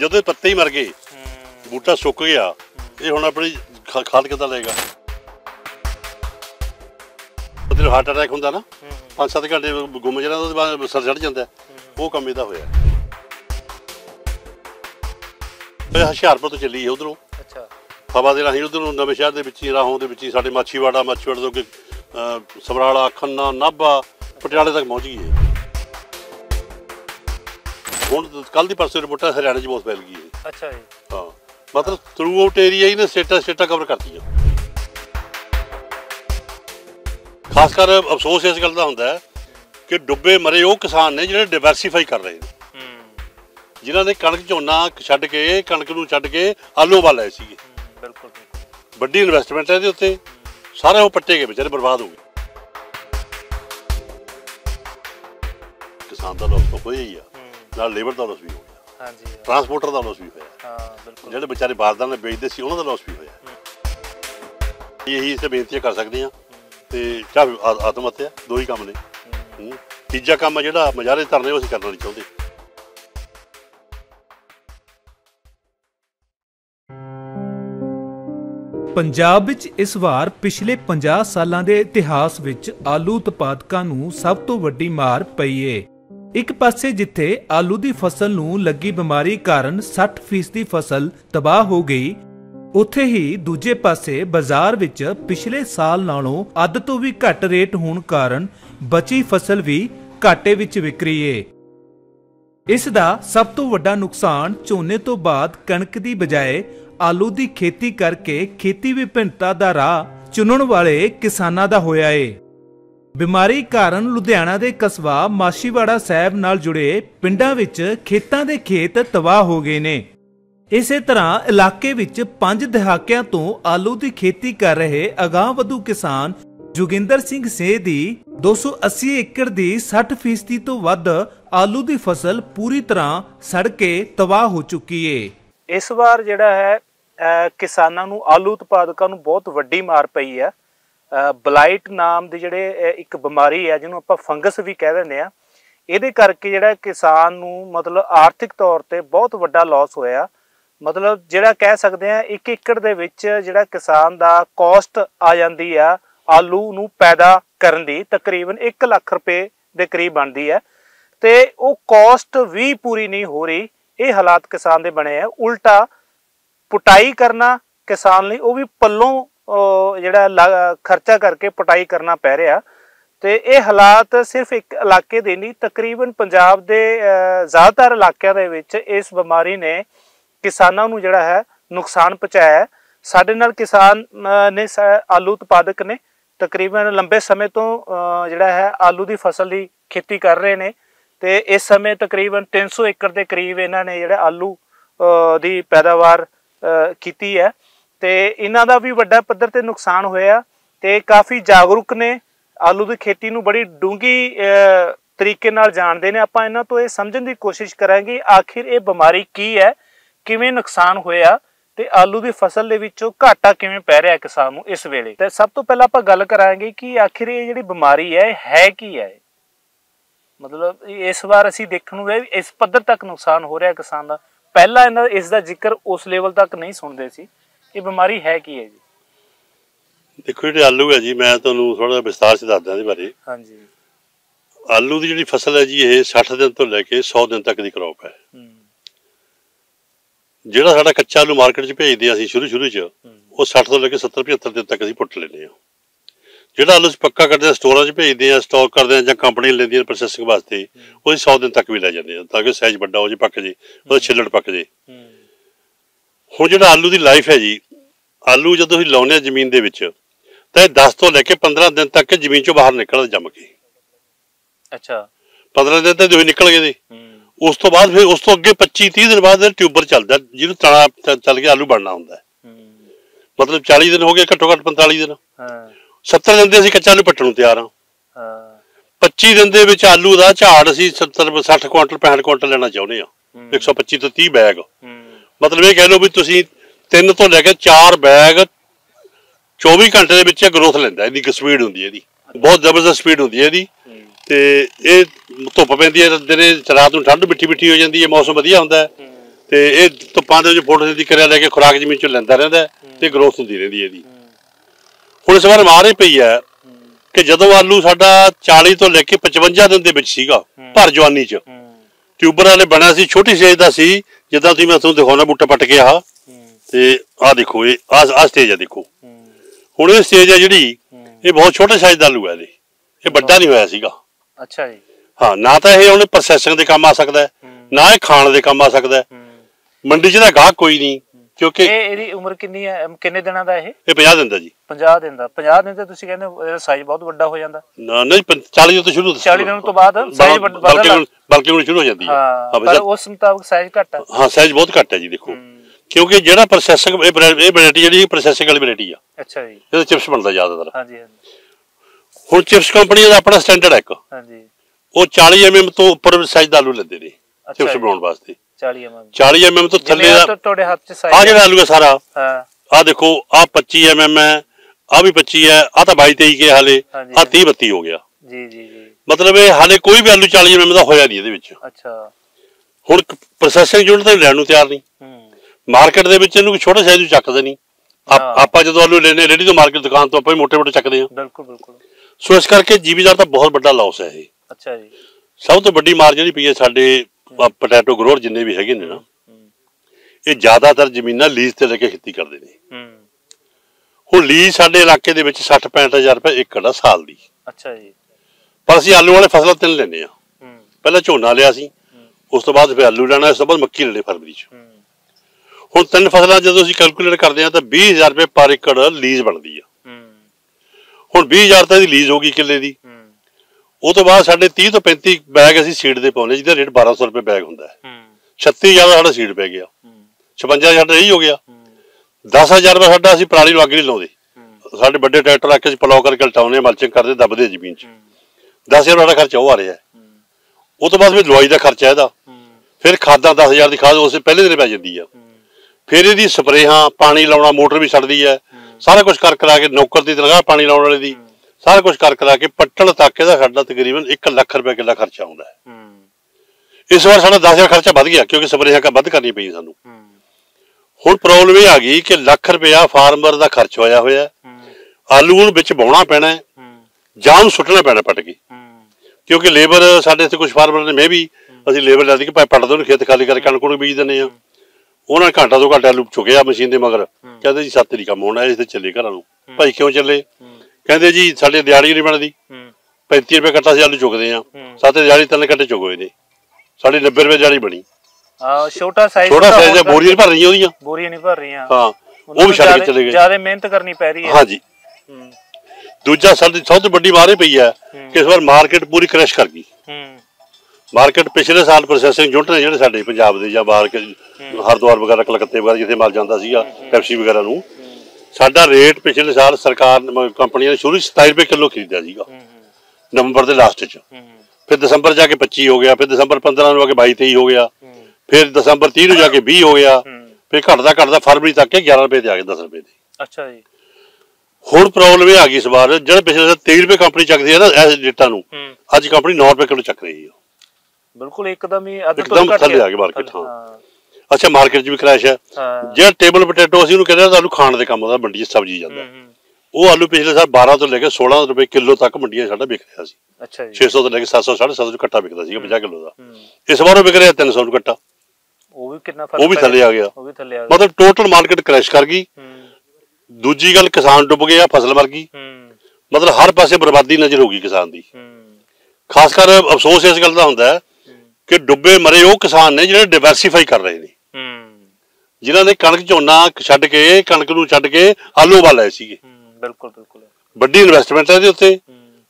ਜਦੋਂ ਪੱਤੇ ਹੀ ਮਰ ਗਏ ਬੂਟਾ ਸੁੱਕ ਗਿਆ ਇਹ ਹੁਣ ਆਪਣੀ ਖਾਦ ਕਿੱਦਾਂ ਲਏਗਾ? ਉਹਦੇ ਹਾਰਟ ਅਟੈਕ ਹੁੰਦਾ ਨਾ ਹੂੰ। 5-7 ਘੰਟੇ ਗੁੰਮ ਜਾਣਾ ਉਹਦੇ ਬਾਅਦ ਸਰ ਚੜ ਜਾਂਦਾ ਉਹ ਕੰਮ ਇਹਦਾ ਹੋਇਆ। ਇਹ ਹੁਸ਼ਿਆਰਪੁਰ ਤੋਂ ਚੱਲੀ ਉਧਰੋਂ। ਅੱਛਾ। ਹਵਾ ਦੇ ਰਾਹੀਂ ਉਧਰੋਂ ਨਵੇਂ ਸ਼ਹਿਰ ਦੇ ਵਿੱਚ ਹੀ ਰਾਹੋਂ ਦੇ ਵਿੱਚ ਹੀ ਸਾਡੇ ਮਾਛੀਵਾੜਾ ਮਾਛੀਵਾੜਾ ਤੋਂ ਅਹ, ਸਮਰਾਲਾ ਖੰਨਾ ਨਾਭਾ ਪਟਿਆਲੇ ਤੱਕ ਪਹੁੰਚ ਗਈ ਹੈ ਹੁਣ ਕੱਲ ਦੀ ਪਰਸੋਂ ਰਿਪੋਰਟਾਂ ਹਰਿਆਣਾ 'ਚ ਬਹੁਤ ਫੈਲ ਗਈ ਹੈ। ਅੱਛਾ ਜੀ। ਹਾਂ ਮਤਲਬ ਥਰੂ ਆਊਟ ਏਰੀਆ ਹੀ ਨੇ ਸਟੇਟਾਂ ਸਟੇਟਾਂ ਕਵਰ ਕਰਤੀਆਂ। ਖਾਸ ਕਰ ਅਫਸੋਸ ਇਸ ਗੱਲ ਦਾ ਹੁੰਦਾ ਹੈ ਕਿ ਡੁੱਬੇ ਮਰੇ ਉਹ ਕਿਸਾਨ ਨੇ ਜਿਹੜੇ ਡਿਵਰਸੀਫਾਈ ਕਰ ਰਹੇ ਨੇ। ਹੂੰ। ਜਿਨ੍ਹਾਂ ਨੇ ਕਣਕ ਝੋਨਾ ਛੱਡ ਕੇ ਕਣਕ ਨੂੰ ਛੱਡ ਕੇ ਆਲੂ ਵੱਲ ਸੀਗੇ। ਬਿਲਕੁਲ ਵੱਡੀ ਇਨਵੈਸਟਮੈਂਟ ਹੈ ਇਹਦੇ ਉੱਤੇ। ਸਾਰੇ ਉਹ ਪੱਟੇ ਗਏ ਵਿਚਾਰੇ ਬਰਬਾਦ ਹੋ ਗਏ। ਕਿਸਾਨ ਦਾ ਤਾਂ ਹੋਇਆ ਹੀ ਆ। ਹੂੰ ਨਾਲ ਲੇਬਰ ਦਾ ਲੋਸ ਵੀ ਹੋ ਗਿਆ। ਹਾਂਜੀ ਟਰਾਂਸਪੋਰਟਰ ਦਾ ਲੋਸ ਵੀ ਹੋਇਆ। ਹਾਂ ਬਿਲਕੁਲ। ਜਿਹੜੇ ਵਿਚਾਰੇ ਬਾਰਦਾਨੇ ਵੇਚਦੇ ਸੀ ਉਹਨਾਂ ਦਾ ਲੋਸ ਵੀ ਹੋਇਆ। ਇਹੀ ਇਸੇ ਬੇਨਤੀ ਕਰ ਸਕਦੇ ਆ ਤੇ ਚਾਹ ਆਤਮ ਹੱਤਿਆ ਦੋ ਹੀ ਕੰਮ ਨੇ। ਤੀਜਾ ਕੰਮ ਜਿਹੜਾ ਮਜਾਰੇ ਧਰਨੇ ਉਹ ਅਸੀਂ ਕਰਨਾ ਨਹੀਂ ਚਾਹੁੰਦੇ ਪੰਜਾਬ ਵਿੱਚ ਇਸ ਵਾਰ ਪਿਛਲੇ 50 ਸਾਲਾਂ ਦੇ ਇਤਿਹਾਸ ਵਿੱਚ ਆਲੂ ਉਤਪਾਦਕਾਂ ਨੂੰ ਸਭ ਤੋਂ ਵੱਡੀ ਮਾਰ ਪਈ ਏ। ਇੱਕ ਪਾਸੇ ਜਿੱਥੇ ਆਲੂ ਦੀ ਫਸਲ ਨੂੰ ਲੱਗੀ ਬਿਮਾਰੀ ਕਾਰਨ 60% ਦੀ ਫਸਲ ਤਬਾਹ ਹੋ ਗਈ, ਉੱਥੇ ਹੀ ਦੂਜੇ ਪਾਸੇ ਬਾਜ਼ਾਰ ਵਿੱਚ ਪਿਛਲੇ ਸਾਲ ਨਾਲੋਂ ਅੱਧ ਤੋਂ ਵੀ ਘੱਟ ਰੇਟ ਹੋਣ ਕਾਰਨ ਬਚੀ ਫਸਲ ਵੀ ਘਾਟੇ ਵਿੱਚ ਵਿਕਰੀ ਏ। ਇਸ ਦਾ ਸਭ ਤੋਂ ਵੱਡਾ ਨੁਕਸਾਨ ਝੋਨੇ ਤੋਂ ਬਾਅਦ ਕਣਕ ਦੀ ਬਜਾਏ ਆਲੂ ਦੀ ਖੇਤੀ ਕਰਕੇ ਖੇਤੀ ਵਿਭਿੰਨਤਾ ਦਾ ਰਾਹ ਚੁਣਨ ਵਾਲੇ ਕਿਸਾਨਾਂ ਦਾ ਹੋਇਆ ਏ। ਬਿਮਾਰੀ ਕਾਰਨ ਲੁਧਿਆਣਾ ਦੇ ਕਸਬਾ ਮਾਸ਼ੀਵਾੜਾ ਸਾਹਿਬ ਨਾਲ ਜੁੜੇ ਪਿੰਡਾਂ ਵਿੱਚ ਖੇਤਾਂ ਦੇ ਖੇਤ ਤਬਾਹ ਹੋ ਗਏ ਨੇ। ਇਸੇ ਤਰ੍ਹਾਂ ਇਲਾਕੇ ਵਿੱਚ ਪੰਜ ਦਹਾਕਿਆਂ ਤੋਂ ਆਲੂ ਦੀ ਖੇਤੀ ਕਰ ਰਹੇ ਅਗਾਂਹਵਧੂ ਕਿਸਾਨ ਜੋਗਿੰਦਰ ਸਿੰਘ ਸੇ ਦੀ 280 ਏਕੜ ਦੀ 60% ਤੋਂ ਵੱਧ ਆਲੂ ਦੀ ਫਸਲ ਪੂਰੀ ਤਰ੍ਹਾਂ ਸੜ ਕੇ ਤਬਾਹ ਹੋ ਚੁੱਕੀ ਏ। ਇਸ ਵਾਰ ਜਿਹੜਾ ਹੈ, ਅਹ ਕਿਸਾਨਾਂ ਨੂੰ ਆਲੂ ਉਤਪਾਦਕਾਂ ਨੂੰ ਬਹੁਤ ਵੱਡੀ ਮਾਰ ਪਈ ਹੈ। ਬਲਾਈਟ ਨਾਮ ਦੀ ਜਿਹੜੇ ਇੱਕ ਬਿਮਾਰੀ ਹੈ ਜਿਹਨੂੰ ਆਪਾਂ ਫੰਗਸ ਵੀ ਕਹਿ ਦਿੰਦੇ ਆ, ਇਹਦੇ ਕਰਕੇ ਜਿਹੜਾ ਕਿਸਾਨ ਨੂੰ ਮਤਲਬ ਆਰਥਿਕ ਤੌਰ ਤੇ ਬਹੁਤ ਵੱਡਾ ਲਾਸ ਹੋਇਆ। ਮਤਲਬ ਜਿਹੜਾ ਕਹਿ ਸਕਦੇ ਆ 1 ਏਕੜ ਦੇ ਵਿੱਚ ਜਿਹੜਾ ਕਿਸਾਨ ਦਾ ਕਾਸਟ ਆ ਜਾਂਦੀ ਆ, ਆਲੂ ਨੂੰ ਪੈਦਾ ਕਰਨ ਦੀ, ਤਕਰੀਬਨ 1 ਲੱਖ ਰੁਪਏ ਦੇ ਕਰੀਬ ਬਣਦੀ ਹੈ ਤੇ ਉਹ ਕਾਸਟ ਵੀ ਪੂਰੀ ਨਹੀਂ ਹੋ ਰਹੀ, ਇਹ ਹਾਲਾਤ ਕਿਸਾਨ ਦੇ ਬਣੇ ਆ। ਉਲਟਾ ਪੁਟਾਈ ਕਰਨਾ ਕਿਸਾਨ ਲਈ, ਉਹ ਵੀ ਪੱਲੋਂ ਉਹ ਜਿਹੜਾ ਲਾ- ਖਰਚਾ ਕਰਕੇ ਪੁਟਾਈ ਕਰਨਾ ਪੈ ਰਿਹਾ। ਤੇ ਇਹ ਹਾਲਾਤ ਸਿਰਫ ਇੱਕ ਇਲਾਕੇ ਦੇ ਨਹੀਂ, ਤਕਰੀਬਨ ਪੰਜਾਬ ਦੇ ਜ਼ਿਆਦਾਤਰ ਇਲਾਕਿਆਂ ਦੇ ਵਿੱਚ ਇਸ ਬਿਮਾਰੀ ਨੇ ਕਿਸਾਨਾਂ ਨੂੰ ਜਿਹੜਾ ਹੈ ਨੁਕਸਾਨ ਪਹੁੰਚਾਇਆ। ਸਾਡੇ ਨਾਲ ਕਿਸਾਨ ਨੇ ਸ- ਆਲੂ ਉਤਪਾਦਕ ਨੇ। ਤਕਰੀਬਨ ਲੰਬੇ ਸਮੇਂ ਤੋਂ ਜਿਹੜਾ ਹੈ ਆਲੂ ਦੀ ਫਸਲ ਦੀ ਖੇਤੀ ਕਰ ਰਹੇ ਨੇ। ਤੇ ਇਸ ਸਮੇਂ ਤਕਰੀਬਨ 300 ਏਕੜ ਦੇ ਕਰੀਬ ਇਹਨਾਂ ਨੇ ਜਿਹੜਾ ਆਲੂ ਦੀ ਪੈਦਾਵਾਰ ਕੀਤੀ ਹੈ। ਤੇ ਇਹਨਾਂ ਦਾ ਵੀ ਵੱਡਾ ਪੱਧਰ ਤੇ ਨੁਕਸਾਨ ਹੋਇਆ ਤੇ ਕਾਫੀ ਜਾਗਰੂਕ ਨੇ। ਆਲੂ ਦੀ ਖੇਤੀ ਨੂੰ ਬੜੀ ਡੂੰਗੀ ਤਰੀਕੇ ਨਾਲ ਜਾਣਦੇ ਨੇ। ਆਪਾਂ ਇਹਨਾਂ ਤੋਂ ਇਹ ਸਮਝਣ ਦੀ ਕੋਸ਼ਿਸ਼ ਕਰਾਂਗੇ, ਆਖਿਰ ਇਹ ਬਿਮਾਰੀ ਕੀ ਹੈ, ਕਿਵੇਂ ਨੁਕਸਾਨ ਹੋਇਆ ਤੇ ਆਲੂ ਦੀ ਫਸਲ ਦੇ ਵਿੱਚੋਂ ਘਾਟਾ ਕਿਵੇਂ ਪੈ ਰਿਹਾ ਕਿਸਾਨ ਨੂੰ ਇਸ ਵੇਲੇ। ਤੇ ਸਭ ਤੋਂ ਪਹਿਲਾਂ ਆਪਾਂ ਗੱਲ ਕਰਾਂਗੇ ਕਿ ਆਖਿਰ ਇਹ ਜਿਹੜੀ ਬਿਮਾਰੀ ਹੈ, ਇਹ ਹੈ ਕੀ ਹੈ? ਮਤਲਬ ਇਸ ਵਾਰ ਅਸੀਂ ਦੇਖਣ ਨੂੰ ਇਹ ਇਸ ਪੱਧਰ ਤੱਕ ਨੁਕਸਾਨ ਹੋ ਰਿਹਾ ਕਿਸਾਨ ਦਾ। ਪਹਿਲਾਂ ਇਹਨਾਂ ਇਸ ਦਾ ਜ਼ਿਕਰ ਉਸ ਲੈਵਲ ਤੱਕ ਨਹੀਂ ਸੁਣਦੇ ਸੀ। ਇਹ ਬਿਮਾਰੀ ਹੈ ਕੀ ਹੈ ਜੀ? ਦੇਖੋ ਜਿਹੜੇ ਆਲੂ ਹੈ ਜੀ ਮੈਂ ਤੁਹਾਨੂੰ ਥੋੜਾ ਵਿਸਤਾਰ ਚ ਦੱਸਦਾ ਇਹਦੇ ਬਾਰੇ। ਹਾਂਜੀ। ਆਲੂ ਦੀ ਜਿਹੜੀ ਫਸਲ ਹੈ ਜੀ ਇਹ 60 ਦਿਨ ਤੋਂ ਲੈ ਕੇ 100 ਦਿਨ ਤੱਕ ਦੀ ਕ੍ਰੌਪ ਹੈ। ਹੂੰ। ਜਿਹੜਾ ਸਾਡਾ ਕੱਚਾ ਆਲੂ ਮਾਰਕੀਟ 'ਚ ਭੇਜਦੇ ਆ ਅਸੀਂ ਸ਼ੁਰੂ ਸ਼ੁਰੂ 'ਚ ਹੂੰ। ਉਹ 60 ਤੋਂ ਲੈ ਕੇ 70 75 ਦਿਨ ਤੱਕ ਅਸੀਂ ਪੁੱਟ ਲੈਂਦੇ ਆ ਜਿਹੜਾ ਆਲੂ ਪੱਕਾ ਕਰਦੇ ਆ ਸਟੋਰਾਂ 'ਚ ਭੇਜਦੇ ਆ ਸਟਾਕ ਕਰਦੇ ਆ ਜਾਂ ਕੰਪਨੀ ਲੈਂਦੀਆਂ ਪ੍ਰੋਸੈਸਿੰਗ ਵਾਸਤੇ ਉਹ ਅਸੀਂ 100 ਦਿਨ ਤੱਕ ਵੀ ਲੈ ਜਾਂਦੇ ਆ ਤਾਂ ਕਿ ਸਾਈਜ਼ ਵੱਡਾ ਹੋ ਜੇ ਪੱਕ ਜੇ ਉਹਦਾ ਛਿੱਲੜ ਪੱਕ ਜੇ। ਹੂੰ। ਹੁਣ ਜਿਹੜਾ ਆਲੂ ਦੀ ਲਾਈਫ ਹੈ ਜੀ ਆਲੂ ਜਦੋਂ ਅਸੀਂ ਲਾਉਂਦੇ ਆ ਜ਼ਮੀਨ ਦੇ ਵਿੱਚ ਤਾਂ ਇਹ 10 ਤੋਂ ਲੈ ਕੇ 15 ਦਿਨ ਤੱਕ ਜ਼ਮੀਨ 'ਚੋਂ ਬਾਹਰ ਨਿਕਲਦਾ ਜੰਮ ਕੇ ਅੱਛਾ। 15 ਦਿਨ ਤੱਕ ਜੋ ਨਿਕਲ ਗਏ ਦੇ ਹੂੰ। ਉਸ ਤੋਂ ਬਾਅਦ ਫਿਰ ਉਸ ਤੋਂ ਅੱਗੇ 25 30 ਦਿਨ ਬਾਅਦ ਟਿਊਬਰ ਚੱਲਦਾ ਜਿਹਨੂੰ ਤਣਾ ਚੱਲ ਕੇ ਆਲੂ ਬਣਨਾ ਹੁੰਦਾ ਮਤਲਬ 40 ਦਿਨ ਹੋ ਗਏ ਘੱਟੋ ਘੱਟ 45 ਦਿਨ। ਹਾਂ। 70 ਦਿਨ ਦੇ ਅਸੀਂ ਕੱਚਾ ਆਲੂ ਪੱਟਣ ਨੂੰ ਤਿਆਰ ਹਾਂ। ਹਾਂ। 25 ਦਿਨ ਦੇ ਵਿੱਚ ਆਲੂ ਦਾ ਝਾੜ ਅਸੀਂ 70 60 ਕੁਇੰਟਲ 65 ਕੁਇੰਟਲ ਲੈਣਾ ਚਾਹੁੰਦੇ ਹੂੰ। 125 ਤੋਂ 30 ਬੈਗ। ਹੂੰ। ਮਤਲਬ ਇਹ ਕਹਿ ਲਓ ਵੀ ਤੁਸੀਂ ਤਿੰਨ ਤੋਂ ਲੈ ਕੇ ਚਾਰ ਬੈਗ 24 ਘੰਟੇ ਦੇ ਵਿੱਚ ਗਰੋਥ ਲੈਂਦਾ, ਇਹਦੀ ਸਪੀਡ ਹੁੰਦੀ ਹੈ ਇਹਦੀ। ਬਹੁਤ ਜ਼ਬਰਦਸਤ ਸਪੀਡ ਹੁੰਦੀ ਹੈ ਇਹਦੀ। ਤੇ ਇਹ ਧੁੱਪ ਪੈਂਦੀ ਹੈ ਦਿਨੇ ਰਾਤ ਨੂੰ ਠੰਡ ਮਿੱਠੀ ਮਿੱਠੀ ਹੋ ਜਾਂਦੀ ਹੈ, ਮੌਸਮ ਵਧੀਆ ਹੁੰਦਾ ਤੇ ਇਹ ਧੁੱਪਾਂ ਦੇ ਵਿੱਚ ਫੋਟੋਸਿੰਥੈਸਿਸ ਕਰਿਆ ਲੈ ਕੇ ਖੁਰਾਕ ਜ਼ਮੀਨ ਚੋਂ ਲੈਂਦਾ ਰਹਿੰਦਾ ਤੇ ਗਰੋਥ ਹੁੰਦੀ ਰਹਿੰਦੀ ਹੈ ਇਹਦੀ। ਹੁਣ ਇਸ ਵਾਰ ਮਾਰ ਹੀ ਪਈ ਹੈ ਕਿ ਜਦੋਂ ਆਲੂ ਸਾਡਾ 40 ਤੋਂ ਲੈ ਕੇ 55 ਦਿਨ ਦੇ ਵਿੱਚ ਸੀਗਾ, ਭਰ ਜਵਾਨੀ ਚ ਟਿਊਬਰ ਵਾਲੇ ਬਣਿਆ ਸੀ ਛੋਟੀ ਸੇਜ ਦਾ ਸੀ ਜਿੱਦਾਂ ਤੁਸੀਂ ਮੈਂ ਤੁਹਾਨੂੰ ਦਿਖਾਉਣਾ ਬੂਟਾ ਪੱਟ ਕੇ ਆਹ। ਤੇ ਆਹ ਦੇਖੋ ਇਹ ਆਹ ਆਹ ਸਟੇਜ ਹੈ ਦੇਖੋ। ਹੁਣ ਇਹ ਸਟੇਜ ਹੈ ਜਿਹੜੀ ਇਹ ਬਹੁਤ ਛੋਟੇ ਸਾਈਜ਼ ਦਾ ਆਲੂ ਹੈ ਇਹ ਇਹ ਵੱਡਾ ਨਹੀਂ ਹੋਇਆ ਸੀਗਾ। ਅੱਛਾ ਜੀ। ਹਾਂ ਨਾ ਤਾਂ ਇਹ ਉਹਨੇ ਪ੍ਰੋਸੈਸਿੰਗ ਦੇ ਕੰਮ ਆ ਸਕਦਾ ਨਾ ਇਹ ਖਾਣ ਦੇ ਕੰਮ ਆ ਸਕਦਾ ਮੰਡੀ 'ਚ ਦਾ ਗਾਹਕ ਕੋਈ ਨਹੀਂ। ਕਿਉਂਕਿ ਇਹ ਇਹਦੀ ਉਮਰ ਕਿੰਨੀ ਹੈ? ਕਿੰਨੇ ਦਿਨਾਂ ਦਾ ਇਹ? ਇਹ 50 ਦਿੰਦਾ ਜੀ। 50 ਦਿਨ ਦਾ। 50 ਦਿਨ ਤੇ ਤੁਸੀਂ ਕਹਿੰਦੇ ਹੋ, ਇਹਦਾ ਸਾਈਜ਼ ਬਹੁਤ ਵੱਡਾ ਹੋ ਜਾਂਦਾ। ਨਾ- ਨਹੀਂ ਪੰ- 40 ਤੋਂ ਸ਼ੁਰੂ 40 ਦਿਨ ਤੋਂ ਬਾਅਦ ਸਾਈਜ਼ ਵੱਡਾ ਬਲਕਿ ਹੁਣ- ਸ਼ੁਰੂ ਹੋ ਜਾਂਦੀ ਹੈ। ਹਾਂ ਹਾਂ, ਪਰ ਉਸ ਮੁਤਾਬਕ ਸਾਈਜ਼ ਘੱਟ ਆ। ਹਾਂ ਸਾਈਜ਼ ਬਹੁਤ ਘੱਟ ਹੈ ਜੀ ਦੇਖੋ। ਕਿਉਂਕਿ ਜਿਹੜਾ ਪ੍ਰੋਸੈਸਿੰਗ ਇਹ ਵੈਰਾਈਟੀ ਜਿਹੜੀ ਪ੍ਰੋਸੈਸਿੰਗ ਵਾਲੀ ਵੈਰਾਈਟੀ ਆ। ਅੱਛਾ ਜੀ। ਇਹਦਾ ਚਿਪਸ ਬਣਦਾ ਜ਼ਿਆਦਾਤਰ। ਹਾਂਜੀ ਹਾਂਜੀ। ਹੁਣ ਚਿਪਸ ਕੰਪਨੀ ਦਾ ਆਪਣਾ ਸਟੈਂਡਰਡ ਹੈ ਇੱਕ। ਹਾਂਜੀ। ਉਹ 40 ਐਮਐਮ ਤੋਂ ਉੱਪਰ ਸਾਈਜ਼ ਦਾ ਆਲੂ ਲੈਂਦੇ ਨੇ ਚਿਪਸ। ਬਣਾਉਣ ਵਾਸਤੇ। 40 40 mm ਤੋਂ ਥੱਲੇ ਦਾ ਤੁਹਾਡੇ ਹੱਥ 'ਚ ਸਾਈਜ਼ ਆ ਜਿਹੜਾ ਆਲੂ ਸਾਰਾ? ਹਾਂ। ਆ ਦੇਖੋ ਆ 25 mm ਹੈ ਆ ਵੀ 25 ਹੈ ਆ ਤਾਂ 22 23 ਕੇ ਹਾਲੇ ਆ 30 32 ਹੋ ਗਿਆ। ਮਤਲਬ ਇਹ ਹਾਲੇ ਕੋਈ ਵੀ ਆਲੂ 40 mm ਦਾ ਹੋਇਆ ਨਹੀਂ ਇਹਦੇ ਵਿੱਚ। ਹੁਣ ਪ੍ਰੋਸੈਸਿੰਗ ਯੂਨਿਟ ਤੇ ਲੈਣ ਨੂੰ ਤਿਆਰ ਨਹੀਂ। ਮਾਰਕੀਟ ਦੇ ਵਿੱਚ ਇਹਨੂੰ ਛੋਟਾ ਸਾਈਜ਼ ਨੂੰ ਚੱਕਦੇ ਨਹੀਂ। ਆਪਾਂ ਜਦੋਂ ਆਲੂ ਲੈਨੇ ਰੇੜੀ ਤੋਂ ਮਾਰਕੀਟ ਦੁਕਾਨ ਤੋਂ ਆਪਾਂ ਵੀ ਮੋਟੇ-ਮੋਟੇ ਚੱਕਦੇ ਆ ਬਿਲਕੁਲ ਬਿਲਕੁਲ। ਸੋ ਇਸ ਕਰਕੇ ਜੀਵੀਦਾਰ ਦਾ ਬਹੁਤ ਵੱਡਾ ਲਾਸ ਹੈ ਇਹ। ਅੱਛਾ ਜੀ। ਸਭ ਤੋਂ ਵੱਡੀ ਮਾਰ ਜਿਹੜੀ ਪਈ ਹੈ ਸਾਡੇ ਪੋਟੈਟੋ ਗਰੋਰ ਜਿੰਨੇ ਵੀ ਹੈਗੇ ਨੇ ਨਾ ਇਹ ਜ਼ਿਆਦਾਤਰ ਜ਼ਮੀਨਾਂ ਲੀਜ਼ ਤੇ ਲੈ ਕੇ ਖੇਤੀ ਕਰਦੇ ਨੇ। ਹੂੰ। ਹੁਣ ਲੀਜ਼ ਸਾਡੇ ਇਲਾਕੇ ਦੇ ਵਿੱਚ 60 65000 ਰੁਪਏ ਏਕੜ ਆ ਸਾਲ ਦੀ। ਅੱਛਾ ਜੀ। ਪਰ ਅਸੀਂ ਆਲੂ ਵਾਲੇ ਫਸਲਾਂ ਤਿੰਨ ਲੈਨੇ ਆ ਹੂੰ। ਪਹਿਲਾਂ ਝੋਨਾ ਲਿਆ ਸੀ ਉਸ ਤੋਂ ਬਾਅਦ ਫਿਰ ਆਲੂ ਲੈਣਾ ਉਸ ਤੋਂ ਬਾਅਦ ਮੱਕੀ ਲੈਣੀ ਫਰਵਰੀ ਚ। ਹੂੰ। ਹੁਣ ਤਿੰਨ ਫਸਲਾਂ ਜਦੋਂ ਅਸੀਂ ਕੈਲਕੂਲੇਟ ਕਰਦੇ ਆ ਤਾਂ 20000 ਰੁਪਏ ਪਰ ਏਕੜ ਲੀਜ਼ ਬਣਦੀ ਆ। ਹੂੰ। ਹੁਣ 20000 ਤਾਂ ਦੀ ਲੀਜ਼ ਹੋ ਗਈ ਕਿੱਲੇ ਦੀ। ਉਹ ਤੋਂ ਬਾਅਦ ਸਾਡੇ 30 ਤੋਂ 35 ਬੈਗ ਅਸੀਂ ਸੀਡ ਦੇ ਪਾਉਨੇ ਜਿਹਦਾ ਰੇਟ 1200 ਰੁਪਏ ਬੈਗ ਹੁੰਦਾ ਹੈ। ਹੂੰ। 36000 ਸਾਡਾ ਸੀਡ ਪੈ ਗਿਆ। ਹੂੰ। 56000 ਸਾਡਾ ਇਹੀ ਹੋ ਗਿਆ। ਹੂੰ। 10000 ਰੁਪਏ ਸਾਡਾ ਅਸੀਂ ਪਰਾਲੀ ਨੂੰ ਅੱਗ ਨਹੀਂ ਲਾਉਂਦੇ। ਸਾਡੇ ਵੱਡੇ ਟਰੈਕਟਰ ਆ ਕੇ ਅਸੀਂ ਪਲਾਉ ਕਰਕੇ ਲਟਾਉਨੇ ਮਲਚਿੰਗ ਕਰਦੇ ਦੱਬਦੇ ਜ਼ਮੀਨ 'ਚ। ਹੂੰ। 10000 ਸਾਡਾ ਖਰਚਾ ਉਹ ਆ ਰਿਹਾ ਉਹ ਤੋਂ ਬਾਅਦ ਫਿਰ ਦਵਾਈ ਦਾ ਖਰਚਾ ਇਹਦਾ। ਫਿਰ ਖਾਦਾਂ 10000 ਦੀ ਖਾਦ ਉਸੇ ਪਹਿਲੇ ਦਿਨ ਪੈ ਜਾਂਦੀ ਆ। ਫਿਰ ਇਹਦੀ ਸਪਰੇਹਾਂ ਪਾਣੀ ਲਾਉਣਾ ਮੋਟਰ ਵੀ ਛੱਡਦੀ ਹੈ। ਸਾਰਾ ਕੁਝ ਕਰ ਕਰਾ ਕੇ ਨੌਕਰ ਦੀ ਤਨਖਾਹ ਪਾਣੀ ਲਾਉਣ ਵਾਲੇ ਦੀ। ਸਾਰਾ ਕੁਝ ਕਰ ਕਰਾ ਕੇ ਪੱਟਣ ਤੱਕ ਇਹਦਾ ਸਾਡਾ ਤਕਰੀਬਨ 1 ਲੱਖ ਰੁਪਏ ਕਿੱਲਾ ਖਰਚਾ ਆਉਂਦਾ ਹੈ। ਇਸ ਵਾਰ ਸਾਡਾ 10000 ਖਰਚਾ ਵੱਧ ਗਿਆ ਕਿਉਂਕਿ ਸਪਰੇਹਾਂ ਕਾ ਵੱਧ ਕਰਨੀ ਪਈ ਸਾਨੂੰ। ਹੁਣ ਪ੍ਰੋਬਲਮ ਇਹ ਆ ਗਈ ਕਿ ਲੱਖ ਰੁਪਇਆ ਫਾਰਮਰ ਦਾ ਖਰਚ ਹੋਇਆ ਹੋਇਆ ਆਲੂ ਨੂੰ ਵਿੱਚ ਵਾਹੁਣਾ ਪੈਣਾ ਹੈ। ਹੂੰ। ਜਾਂ ਉਹਨੂੰ ਸੁੱਟਣਾ ਪੈਣਾ ਪੱਟ ਕੇ। ਕਿਉਂਕਿ ਲੇਬਰ ਸਾਡੇ ਇੱਥੇ ਕੁਝ ਫਾਰਮਰ ਨੇ ਮੈਂ ਵੀ ਅਸੀਂ ਲੇਬਰ ਲੈਂਦੀ ਕਿ ਭਾਈ ਪੱਟ ਦੋ ਖੇਤ ਖਾਲੀ ਕਰਕੇ ਕਣਕ ਨੂੰ ਬੀਜ ਦਿੰਦੇ ਆ ਉਹਨਾਂ ਘੰਟਾ ਦੋ ਘੰਟਾ ਆਲੂ ਚੁੱਕਿਆ ਮਸ਼ੀਨ ਦੇ ਮਗਰ। ਕਹਿੰਦੇ ਜੀ ਸੱਤ ਨਹੀਂ ਕੰਮ ਹੋਣਾ ਇਸ ਤੇ ਚੱਲੇ ਘਰਾਂ ਨੂੰ। ਭਾਈ ਕਿਉਂ ਚੱਲੇ? ਕਹਿੰਦੇ ਜੀ ਸਾਡੇ ਦਿਹਾੜੀ ਨਹੀਂ ਬਣਦੀ। ਹੂੰ। 35 ਰੁਪਏ ਕੱਟਾ ਅਸੀਂ ਆਲੂ ਚੁੱਕਦੇ ਆ। ਸਾਤੇ ਦਿਹਾੜੀ ਤਿੰਨ ਕੱਟੇ ਚੁੱਕ ਹੋਏ ਨੇ। ਸਾਡੀ 90 ਰੁਪਏ ਦਿਹਾੜੀ ਬਣੀ। ਆ ਛੋਟਾ ਸਾਈਜ਼ ਹੈ ਬੋਰੀਆਂ ਭਰ ਰਹੀਆਂ ਉਹਦੀਆਂ। ਬੋਰੀਆਂ ਨਹੀਂ ਭਰ ਰਹੀਆਂ। ਹਾਂ ਉਹ ਵੀ ਛੱਡ ਕੇ ਚਲੇ ਗਏ। ਜ਼ਿਆਦਾ ਮਿਹਨਤ ਕਰਨੀ ਪੈ ਰਹੀ ਹੈ। ਹਾਂਜੀ। ਦੂਜਾ ਸਾਡੀ ਸਭ ਤੋਂ ਵੱਡੀ ਮਾਰ ਪਈ ਹੈ ਕਿ ਇਸ ਵਾਰ ਮਾਰਕੀਟ ਪੂਰੀ ਕ੍ਰੈਸ਼ ਕਰ ਗਈ। ਹੂੰ। ਮਾਰਕੀਟ ਪਿਛਲੇ ਸਾਲ ਪ੍ਰੋਸੈਸਿੰਗ ਯੂਨਿਟ ਨੇ ਜਿਹੜੇ ਸਾਡੇ ਪੰਜਾਬ ਦੇ ਜਾਂ ਬਾਹਰ ਹਰਿਦੁਆਰ ਵਗੈਰਾ ਕਲਕੱਤੇ ਵਗੈਰਾ ਜਿੱਥੇ ਮਾਲ ਜਾਂਦਾ ਸੀਗਾ ਪੈਪਸੀ ਵਗੈਰਾ ਨੂੰ। ਸਾਡਾ ਰੇਟ ਪਿਛਲੇ ਸਾਲ ਸਰਕਾਰ ਨੇ ਕੰਪਨੀਆਂ ਨੇ ਸ਼ੁਰੂ 'ਚ 27 ਰੁਪਏ ਕਿਲੋ ਖਰੀਦਿਆ ਸੀਗਾ। ਹੂੰ ਨਵੰਬਰ ਦੇ ਲਾਸਟ 'ਚ। ਫਿਰ ਦਸੰਬਰ ਜਾ ਕੇ 25 ਹੋ ਗਿਆ ਫਿਰ ਦਸੰਬਰ 15 ਨੂੰ ਆ ਕੇ 22 23 ਹੋ ਗਿਆ। ਫਿਰ ਦਸੰਬਰ 30 ਨੂੰ ਜਾ ਕੇ 20 ਹੋ ਗਿਆ। ਫਿਰ ਘਟਦਾ ਘਟਦਾ ਫਰਵਰੀ ਤੱਕ ਇਹ 11 ਰੁਪਏ ਤੇ ਆ ਗਏ 10 ਰੁਪਏ ਤੇ। ਅੱਛਾ ਜੀ। ਹੁਣ ਪ੍ਰੋਬਲਮ ਇਹ ਆ ਗਈ ਇਸ ਵਾਰ ਜਿਹੜਾ ਪਿਛਲੇ ਸਾਲ 23 ਰੁਪਏ ਕੰਪਨੀ ਚੱਕਦੀ ਹੈ ਨਾ ਇਸ ਡੇਟਾ ਨੂੰ ਅੱਜ ਕੰਪਨੀ 9 ਰੁਪਏ ਕਿਲੋ ਚੱਕ ਰਹੀ ਹੈ। ਬਿਲਕੁਲ ਇੱਕਦਮ ਹੀ ਅੱਧ ਤੋਂ ਇੱਕਦਮ ਘੱਟ ਥੱਲੇ ਗਿਆ। ਆ market, ਹਾਂ। ਅੱਛਾ ਮਾਰਕੀਟ 'ਚ ਵੀ ਕ੍ਰੈਸ਼ ਹੈ। ਹਾਂ। ਜਿਹੜਾ ਟੇਬਲ ਪੋਟੈਟੋ ਅਸੀਂ ਉਹਨੂੰ ਕਹਿੰਦੇ ਆ ਆਲੂ ਖਾਣ ਦੇ ਕੰਮ ਦਾ ਮੰਡੀ 'ਚ ਸਬਜ਼ੀ ਜਾਂਦਾ। ਉਹ ਆਲੂ ਪਿਛਲੇ ਸਾਲ 12 ਤੋਂ ਲੈ ਕੇ 16 ਰੁਪਏ ਕਿਲੋ ਤੱਕ ਮੰਡੀਆਂ 'ਚ ਸਾਡਾ ਵਿਕ ਰਿਹਾ ਸੀ। ਅੱਛਾ ਜੀ। 600 ਤੋਂ ਲੈ ਕੇ 700 750 ਚ ਕੱਟਾ ਵਿਕਦਾ ਸੀਗਾ 50 ਕਿਲੋ ਦਾ। ਇਸ ਵਾਰ ਉਹ ਵਿਕ ਰਿਹਾ 300 ਨੂੰ ਕੱਟਾ ਉਹ ਵੀ ਕਿੰਨਾ ਫ਼ਰਕ ਉਹ ਵੀ ਥੱਲੇ ਆ ਗਿਆ। ਉਹ ਵੀ ਥੱਲੇ ਆ ਗਿਆ। ਮਤਲਬ ਟੋਟਲ ਮਾਰਕੀਟ ਕ੍ਰੈਸ਼ ਕਰ ਗਈ। ਦੂਜੀ ਗੱਲ ਕਿਸਾਨ ਡੁੱਬ ਗਿਆ ਫਸਲ ਮਰ ਗਈ। ਮਤਲਬ ਹਰ ਪਾਸੇ ਬਰਬਾਦੀ ਨਜ਼ਰ ਹੋ ਗਈ ਕਿਸਾਨ ਦੀ। ਖਾਸ ਕਰ ਅਫਸੋਸ ਇਸ ਗੱਲ ਦਾ ਹੁੰਦਾ ਹੈ ਕਿ ਡੁੱਬੇ ਮਰੇ ਉਹ ਕਿਸਾਨ ਨੇ ਜਿਹੜੇ ਡਿਵਰਸੀਫਾਈ ਕਰ ਰਹੇ ਨੇ। ਜਿਨ੍ਹਾਂ ਨੇ ਕਣਕ ਝੋਨਾ ਛੱਡ ਕੇ ਕਣਕ ਨੂੰ ਛੱਡ ਕੇ ਆਲੂ ਵਾਲ ਸੀਗੇ। ਬਿਲਕੁਲ ਬਿਲਕੁਲ। ਵੱਡੀ ਇਨਵੈਸਟਮੈਂਟ ਹੈ ਇਹਦੇ ਉੱਤੇ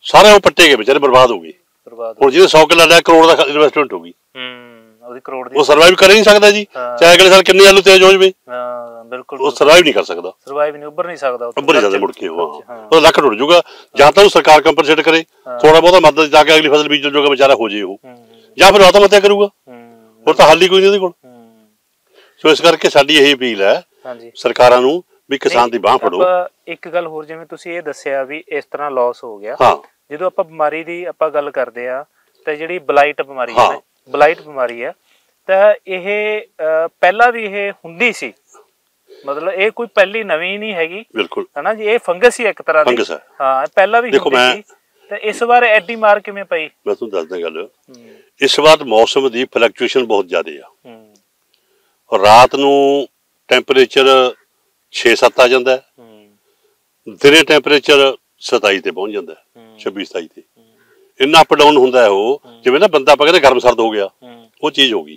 ਸਾਰੇ ਉਹ ਪੱਟੇ ਗਏ ਵਿਚਾਰੇ ਬਰਬਾਦ ਹੋ ਗਏ। ਬਰਬਾਦ ਹੁਣ ਜਿਹਦੇ 100 ਕਿੱਲਾ ਲਿਆ ਕਰੋੜ ਦਾ ਇਨਵੈਸਟਮੈਂਟ ਹੋ ਗਈ। ਹੂੰ ਉਹਦੀ ਕਰੋੜ ਦੀ ਉਹ ਸਰਵਾਈਵ ਕਰ ਨਹੀਂ ਸਕਦਾ ਜੀ। ਚਾਹੇ ਅਗਲੇ ਸਾਲ ਕਿੰਨੇ ਆਲੂ ਤੇਜ਼ ਹੋ ਜਵੇ। ਹਾਂ ਬਿਲਕੁਲ ਉਹ ਸਰਵਾਈਵ ਨਹੀਂ ਕਰ ਸਕਦਾ। ਸਰਵਾਈਵ ਨਹੀਂ ਉੱਭਰ ਨਹੀਂ ਸਕਦਾ। ਉੱਭਰ ਹੀ ਜਾਂਦੇ ਮੁੜ ਕੇ ਉਹ ਹਾਂ। ਹਾਂ। ਉਹ ਲੱਖ ਟੁੱਟ ਜਾਊਗਾ। ਜਾਂ ਤਾਂ ਉਹ ਸਰਕਾਰ ਕੰਪਨਸੇਟ ਕਰੇ। ਥੋੜਾ ਬਹੁਤਾ ਮਦਦ ਜਾ ਕੇ ਅਗਲੀ ਫਸਲ ਬੀਜਣ ਜੋਗਾ ਵਿਚਾਰਾ ਹੋ ਜੇ ਉਹ। ਜਾਂ ਫਿਰ ਆਤਮ ਹੱਤਿਆ ਕਰੂਗਾ। ਹੋਰ ਤਾਂ ਹੱਲ ਹੀ ਕੋਈ ਨਹੀਂ ਉਹਦੇ ਕੋਲ। ਸੋ ਇਸ ਕਰਕੇ ਸਾਡੀ ਇਹ ਅਪੀਲ ਹੈ ਹਾਂਜੀ। ਸਰਕਾਰਾਂ ਨੂੰ ਵੀ ਕਿਸਾਨ ਦੀ ਬਾਹ ਫੜੋ। ਇੱਕ ਗੱਲ ਹੋਰ ਜਿਵੇਂ ਤੁਸੀਂ ਇਹ ਦੱਸਿਆ ਵੀ ਇਸ ਤਰ੍ਹਾਂ ਲਾਸ ਹੋ ਗਿਆ। ਹਾਂ। ਜਦੋਂ ਆਪਾਂ ਬਿਮਾਰੀ ਦੀ ਆਪਾਂ ਗੱਲ ਕਰਦੇ ਆ ਤੇ ਜਿਹੜੀ ਬਲਾਈਟ ਬਿਮਾਰੀ ਹੈ ਹਾਂ। ਬਲਾਈਟ ਬਿਮਾਰੀ ਆ ਤਾਂ ਇਹ ਪਹਿਲਾਂ ਵੀ ਇਹ ਹੁੰਦੀ ਸੀ। ਮਤਲਬ ਇਹ ਕੋਈ ਪਹਿਲੀ ਨਵੀਂ ਨਹੀਂ ਹੈਗੀ। ਬਿਲਕੁਲ। ਹਨਾ ਜੀ ਇਹ ਫੰਗਸ ਹੀ ਹੈ ਇੱਕ ਤਰ੍ਹਾਂ ਦੀ। ਹੈ। ਹਾਂ ਪਹਿਲਾਂ ਵੀ ਹੁੰਦੀ ਸੀ। ਤੇ ਇਸ ਵਾਰ ਐਡੀ ਮਾਰ ਕਿਵੇਂ ਪਈ? ਮੈਂ ਤੁਹਾਨੂੰ ਦੱਸਦਾ ਗੱਲ। ਹੂੰ। ਇਸ ਵਾਰ ਮੌਸਮ ਦੀ ਫਲਕਚੁਏਸ਼ਨ ਬਹੁਤ ਜ਼ਿਆਦਾ ਆ। ਹੂੰ। ਰਾਤ ਨੂੰ ਟੈਂਪਰੇਚਰ 6-7 ਆ ਜਾਂਦਾ ਹੈ। ਦਿਨੇ ਟੈਂਪਰੇਚਰ 27 ਤੇ ਪਹੁੰਚ ਜਾਂਦਾ ਹੈ ਹੂੰ। 26-27 ਤੇ। ਇੰਨਾ ਅਪ ਡਾਊਨ ਹੁੰਦਾ ਹੈ ਉਹ ਜਿਵੇਂ ਨਾ ਬੰਦਾ ਆਪਾਂ ਕਹਿੰਦੇ ਗਰਮ ਸਰਦ ਹੋ ਗਿਆ ਉਹ ਚੀਜ਼ ਹੋ ਗਈ।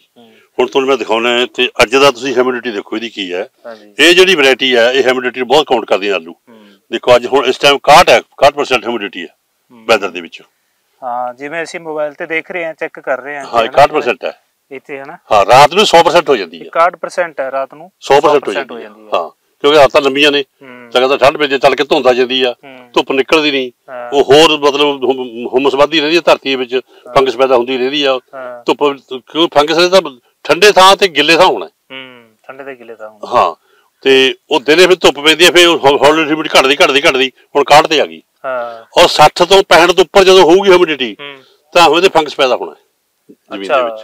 ਹੁਣ ਤੁਹਾਨੂੰ ਮੈਂ ਦਿਖਾਉਣਾ ਹੈ ਤੇ ਅੱਜ ਦਾ ਤੁਸੀਂ ਹਿਊਮਿਡਿਟੀ ਦੇਖੋ ਇਹਦੀ ਕੀ ਹੈ। ਇਹ ਜਿਹੜੀ ਵੈਰਾਈਟੀ ਹੈ ਇਹ ਹਿਊਮਿਡਿਟੀ ਬਹੁਤ ਕਾਊਂਟ ਕਰਦੀ ਹੈ ਆਲੂ। ਦੇਖੋ ਅੱਜ ਹੁਣ ਇਸ ਟਾਈਮ 61 ਹੈ 61% ਹਿਊਮਿਡਿਟੀ ਹੈ ਵੈਦਰ ਦੇ ਵਿੱਚ। ਹਾਂ ਜਿਵੇਂ ਅਸੀਂ ਮੋਬਾਈਲ ਤੇ ਦੇਖ ਰਹੇ ਹਾਂ ਚੈੱਕ ਕਰ ਰਹੇ ਹਾਂ ਹਾਂ 61% ਹੈ। ਇੱਥੇ ਹੈ ਨਾ ਹਾਂ ਰਾਤ ਨੂੰ 100% ਹੋ ਜਾਂਦੀ ਹੈ। 61% ਹੈ ਰਾਤ ਨੂੰ। 100% ਹੋ ਜਾਂਦੀ ਹੈ ਹਾਂ। ਕਿਉਂਕਿ ਰਾਤਾਂ ਲੰਬੀਆਂ ਨੇ। ਜਗ੍ਹਾ ਠੰਡ ਵਿੱਚ ਚੱਲ ਕੇ ਧੁੰਦ ਆ ਜਾਂਦੀ ਆ। ਧੁੱਪ ਨਿਕਲਦੀ ਨਹੀਂ। ਉਹ ਹੋਰ ਮਤਲਬ ਹੁਮ- ਹੁਮਸ ਵੱਧਦੀ ਰਹਿੰਦੀ ਹੈ ਧਰਤੀ ਵਿੱਚ। ਫੰਗਸ ਪੈਦਾ ਹੁੰਦੀ ਰਹਿੰਦੀ ਆ। ਧੁੱਪ ਕਿਉਂ ਫੰਗਸ ਤਾਂ ਠੰਡੇ ਥਾਂ ਤੇ ਗਿੱਲੇ ਥਾਂ ਹੋਣਾ। ਠੰਡੇ ਦੇ ਗਿਲੇ ਤਾਂ ਹੁੰਦਾ ਹਾਂ ਤੇ ਉਹ ਦਿਨੇ ਫਿਰ ਧੁੱਪ ਪੈਂਦੀ ਹੈ ਫਿਰ ਹੌਲੀ ਹਿਊਮਿਡਿਟੀ ਘਟਦੀ ਘਟਦੀ ਘਟਦੀ ਹੁਣ 61 ਤੇ ਆ ਗਈ। ਹਾਂ। ਔਰ 60 ਤੋਂ 65 ਤੋਂ ਉੱਪਰ ਜਦੋਂ ਹੋਊਗੀ ਹਿਊਮਿਡਿਟੀ ਤਾਂ ਉਹਦੇ ਫੰਗਸ ਪੈਦਾ ਹੋਣਾ ਜ਼ਮੀਨ ਦੇ ਵਿੱਚ।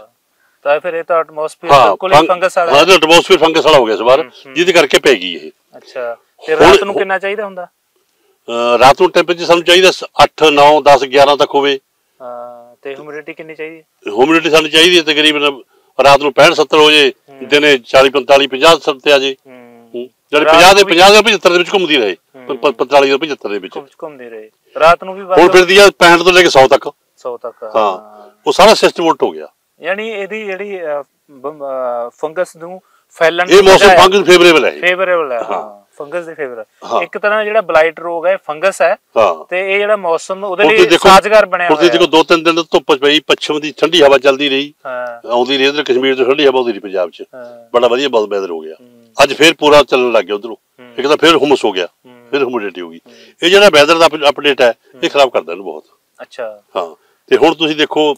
ਤਾਂ ਫਿਰ ਇਹ ਤਾਂ ਐਟਮੋਸਫੀਅਰ ਹਾਂ ਬਿਲਕੁਲ ਹੀ ਫੰਗਸ ਆ ਹਾਂ ਗਿਆ ਐਟਮੋਸਫੀਅਰ ਫੰਗਸ ਵਾਲਾ ਹੋ ਗਿਆ ਇਸ ਵਾਰ ਜਿਹਦੇ ਕਰਕੇ ਪੈ ਗਈ ਇਹ। ਅੱਛਾ ਤੇ ਹੁਣ- ਰਾਤ ਨੂੰ ਕਿੰਨਾ ਚਾਹੀਦਾ ਹੁੰਦਾ? ਰਾਤ ਨੂੰ ਟੈਂਪਰੇਚਰ ਸਾਨੂੰ ਚਾਹੀਦਾ 8 9 10 11 ਤੱਕ ਹੋਵੇ। ਹਾਂ ਤੇ ਹਿਊਮਿਡਿਟੀ ਕਿੰਨੀ ਚਾਹੀਦੀ ਹੈ? ਹਿਊਮਿਡਿਟੀ ਸਾਨੂੰ ਚਾਹੀਦੀ ਹੈ ਤਕਰੀਬਨ ਰਾਤ ਨੂੰ 65 70 ਹੋ ਜੇ ਦਿਨੇ 40 45 50 70 ਤੇ ਆ ਜੇ। ਹੂੰ। ਜਿਹੜੇ ਰਾਤ 50 ਦੇ ਨੂੰ ਵੀ 50 ਦੇ 75 ਦੇ ਵਿੱਚ ਘੁੰਮਦੀ ਰਹੇ। 45 ਦੇ 75 ਦੇ ਵਿੱਚ। ਘੁੰਮ ਘੁੰਮਦੇ ਰਹੇ। ਰਾਤ ਨੂੰ ਵੀ ਹੁਣ ਵੱਧ ਫਿਰਦੀ ਆ 65 ਤੋਂ ਲੈ ਕੇ 100 ਤੱਕ। 100 ਤੱਕ ਹਾਂ। ਉਹ ਸਾਰਾ ਸਿਸਟਮ ਉਲਟ ਹੋ ਗਿਆ। ਯਾਨੀ ਇਹਦੀ ਜਿਹੜੀ ਫੰਗਸ ਨੂੰ ਫੈਲਣ ਇਹ ਮੌਸਮ ਫੰਗਸ ਫੇਵਰੇਬਲ ਹੈ। ਫੇਵਰੇਬਲ ਹੈ ਹਾਂ। ਫੰਗਸ ਦੇ ਹਾਂ। ਫੇਵਰ ਇੱਕ ਤਰ੍ਹਾਂ ਜਿਹੜਾ ਬਲਾਈਟ ਰੋਗ ਹੈ ਫੰਗਸ ਹੈ। ਹਾਂ। ਤੇ ਇਹ ਜਿਹੜਾ ਮੌਸਮ ਉਹਦੇ ਲਈ ਸਾਜ਼ਗਾਰ ਬਣਿਆ ਹੋਇਆ ਦੇਖੋ ਦੋ ਤਿੰਨ ਦਿਨ ਧੁੱਪ ਪਈ ਪੱਛਮ ਦੀ ਠੰਡੀ ਹਵਾ ਚੱਲਦੀ ਰਹੀ। ਹਾਂ। ਆਉਂਦੀ ਰਹੀ ਇਧਰ ਕਸ਼ਮੀਰ ਤੋਂ ਠੰਡੀ ਹਵਾ ਆਉਂਦੀ ਰਹੀ ਪੰਜਾਬ 'ਚ। ਹਾਂ। ਬੜਾ ਵਧੀਆ ਬਹੁਤ ਵੈਦਰ ਹੋ ਗਿਆ। ਅੱਜ ਫੇਰ ਪੂਰਾ ਚੱਲਣ ਲੱਗ ਗਿਆ ਉਧਰੋਂ। ਇੱਕ ਤਾਂ ਫੇਰ ਹੁਮਸ ਹੋ ਗਿਆ। ਫਿਰ ਹਿਊਮਿਡਿਟੀ ਹੋ ਗਈ। ਇਹ ਜਿਹੜਾ ਵੈਦਰ ਦਾ ਅਪਡੇਟ ਹੈ ਇਹ ਖਰਾਬ ਕਰਦਾ ਇਹਨੂੰ ਬਹੁਤ। ਅੱਛਾ। ਹਾਂ। ਤੇ ਹੁਣ ਤੁਸੀਂ ਦੇਖੋ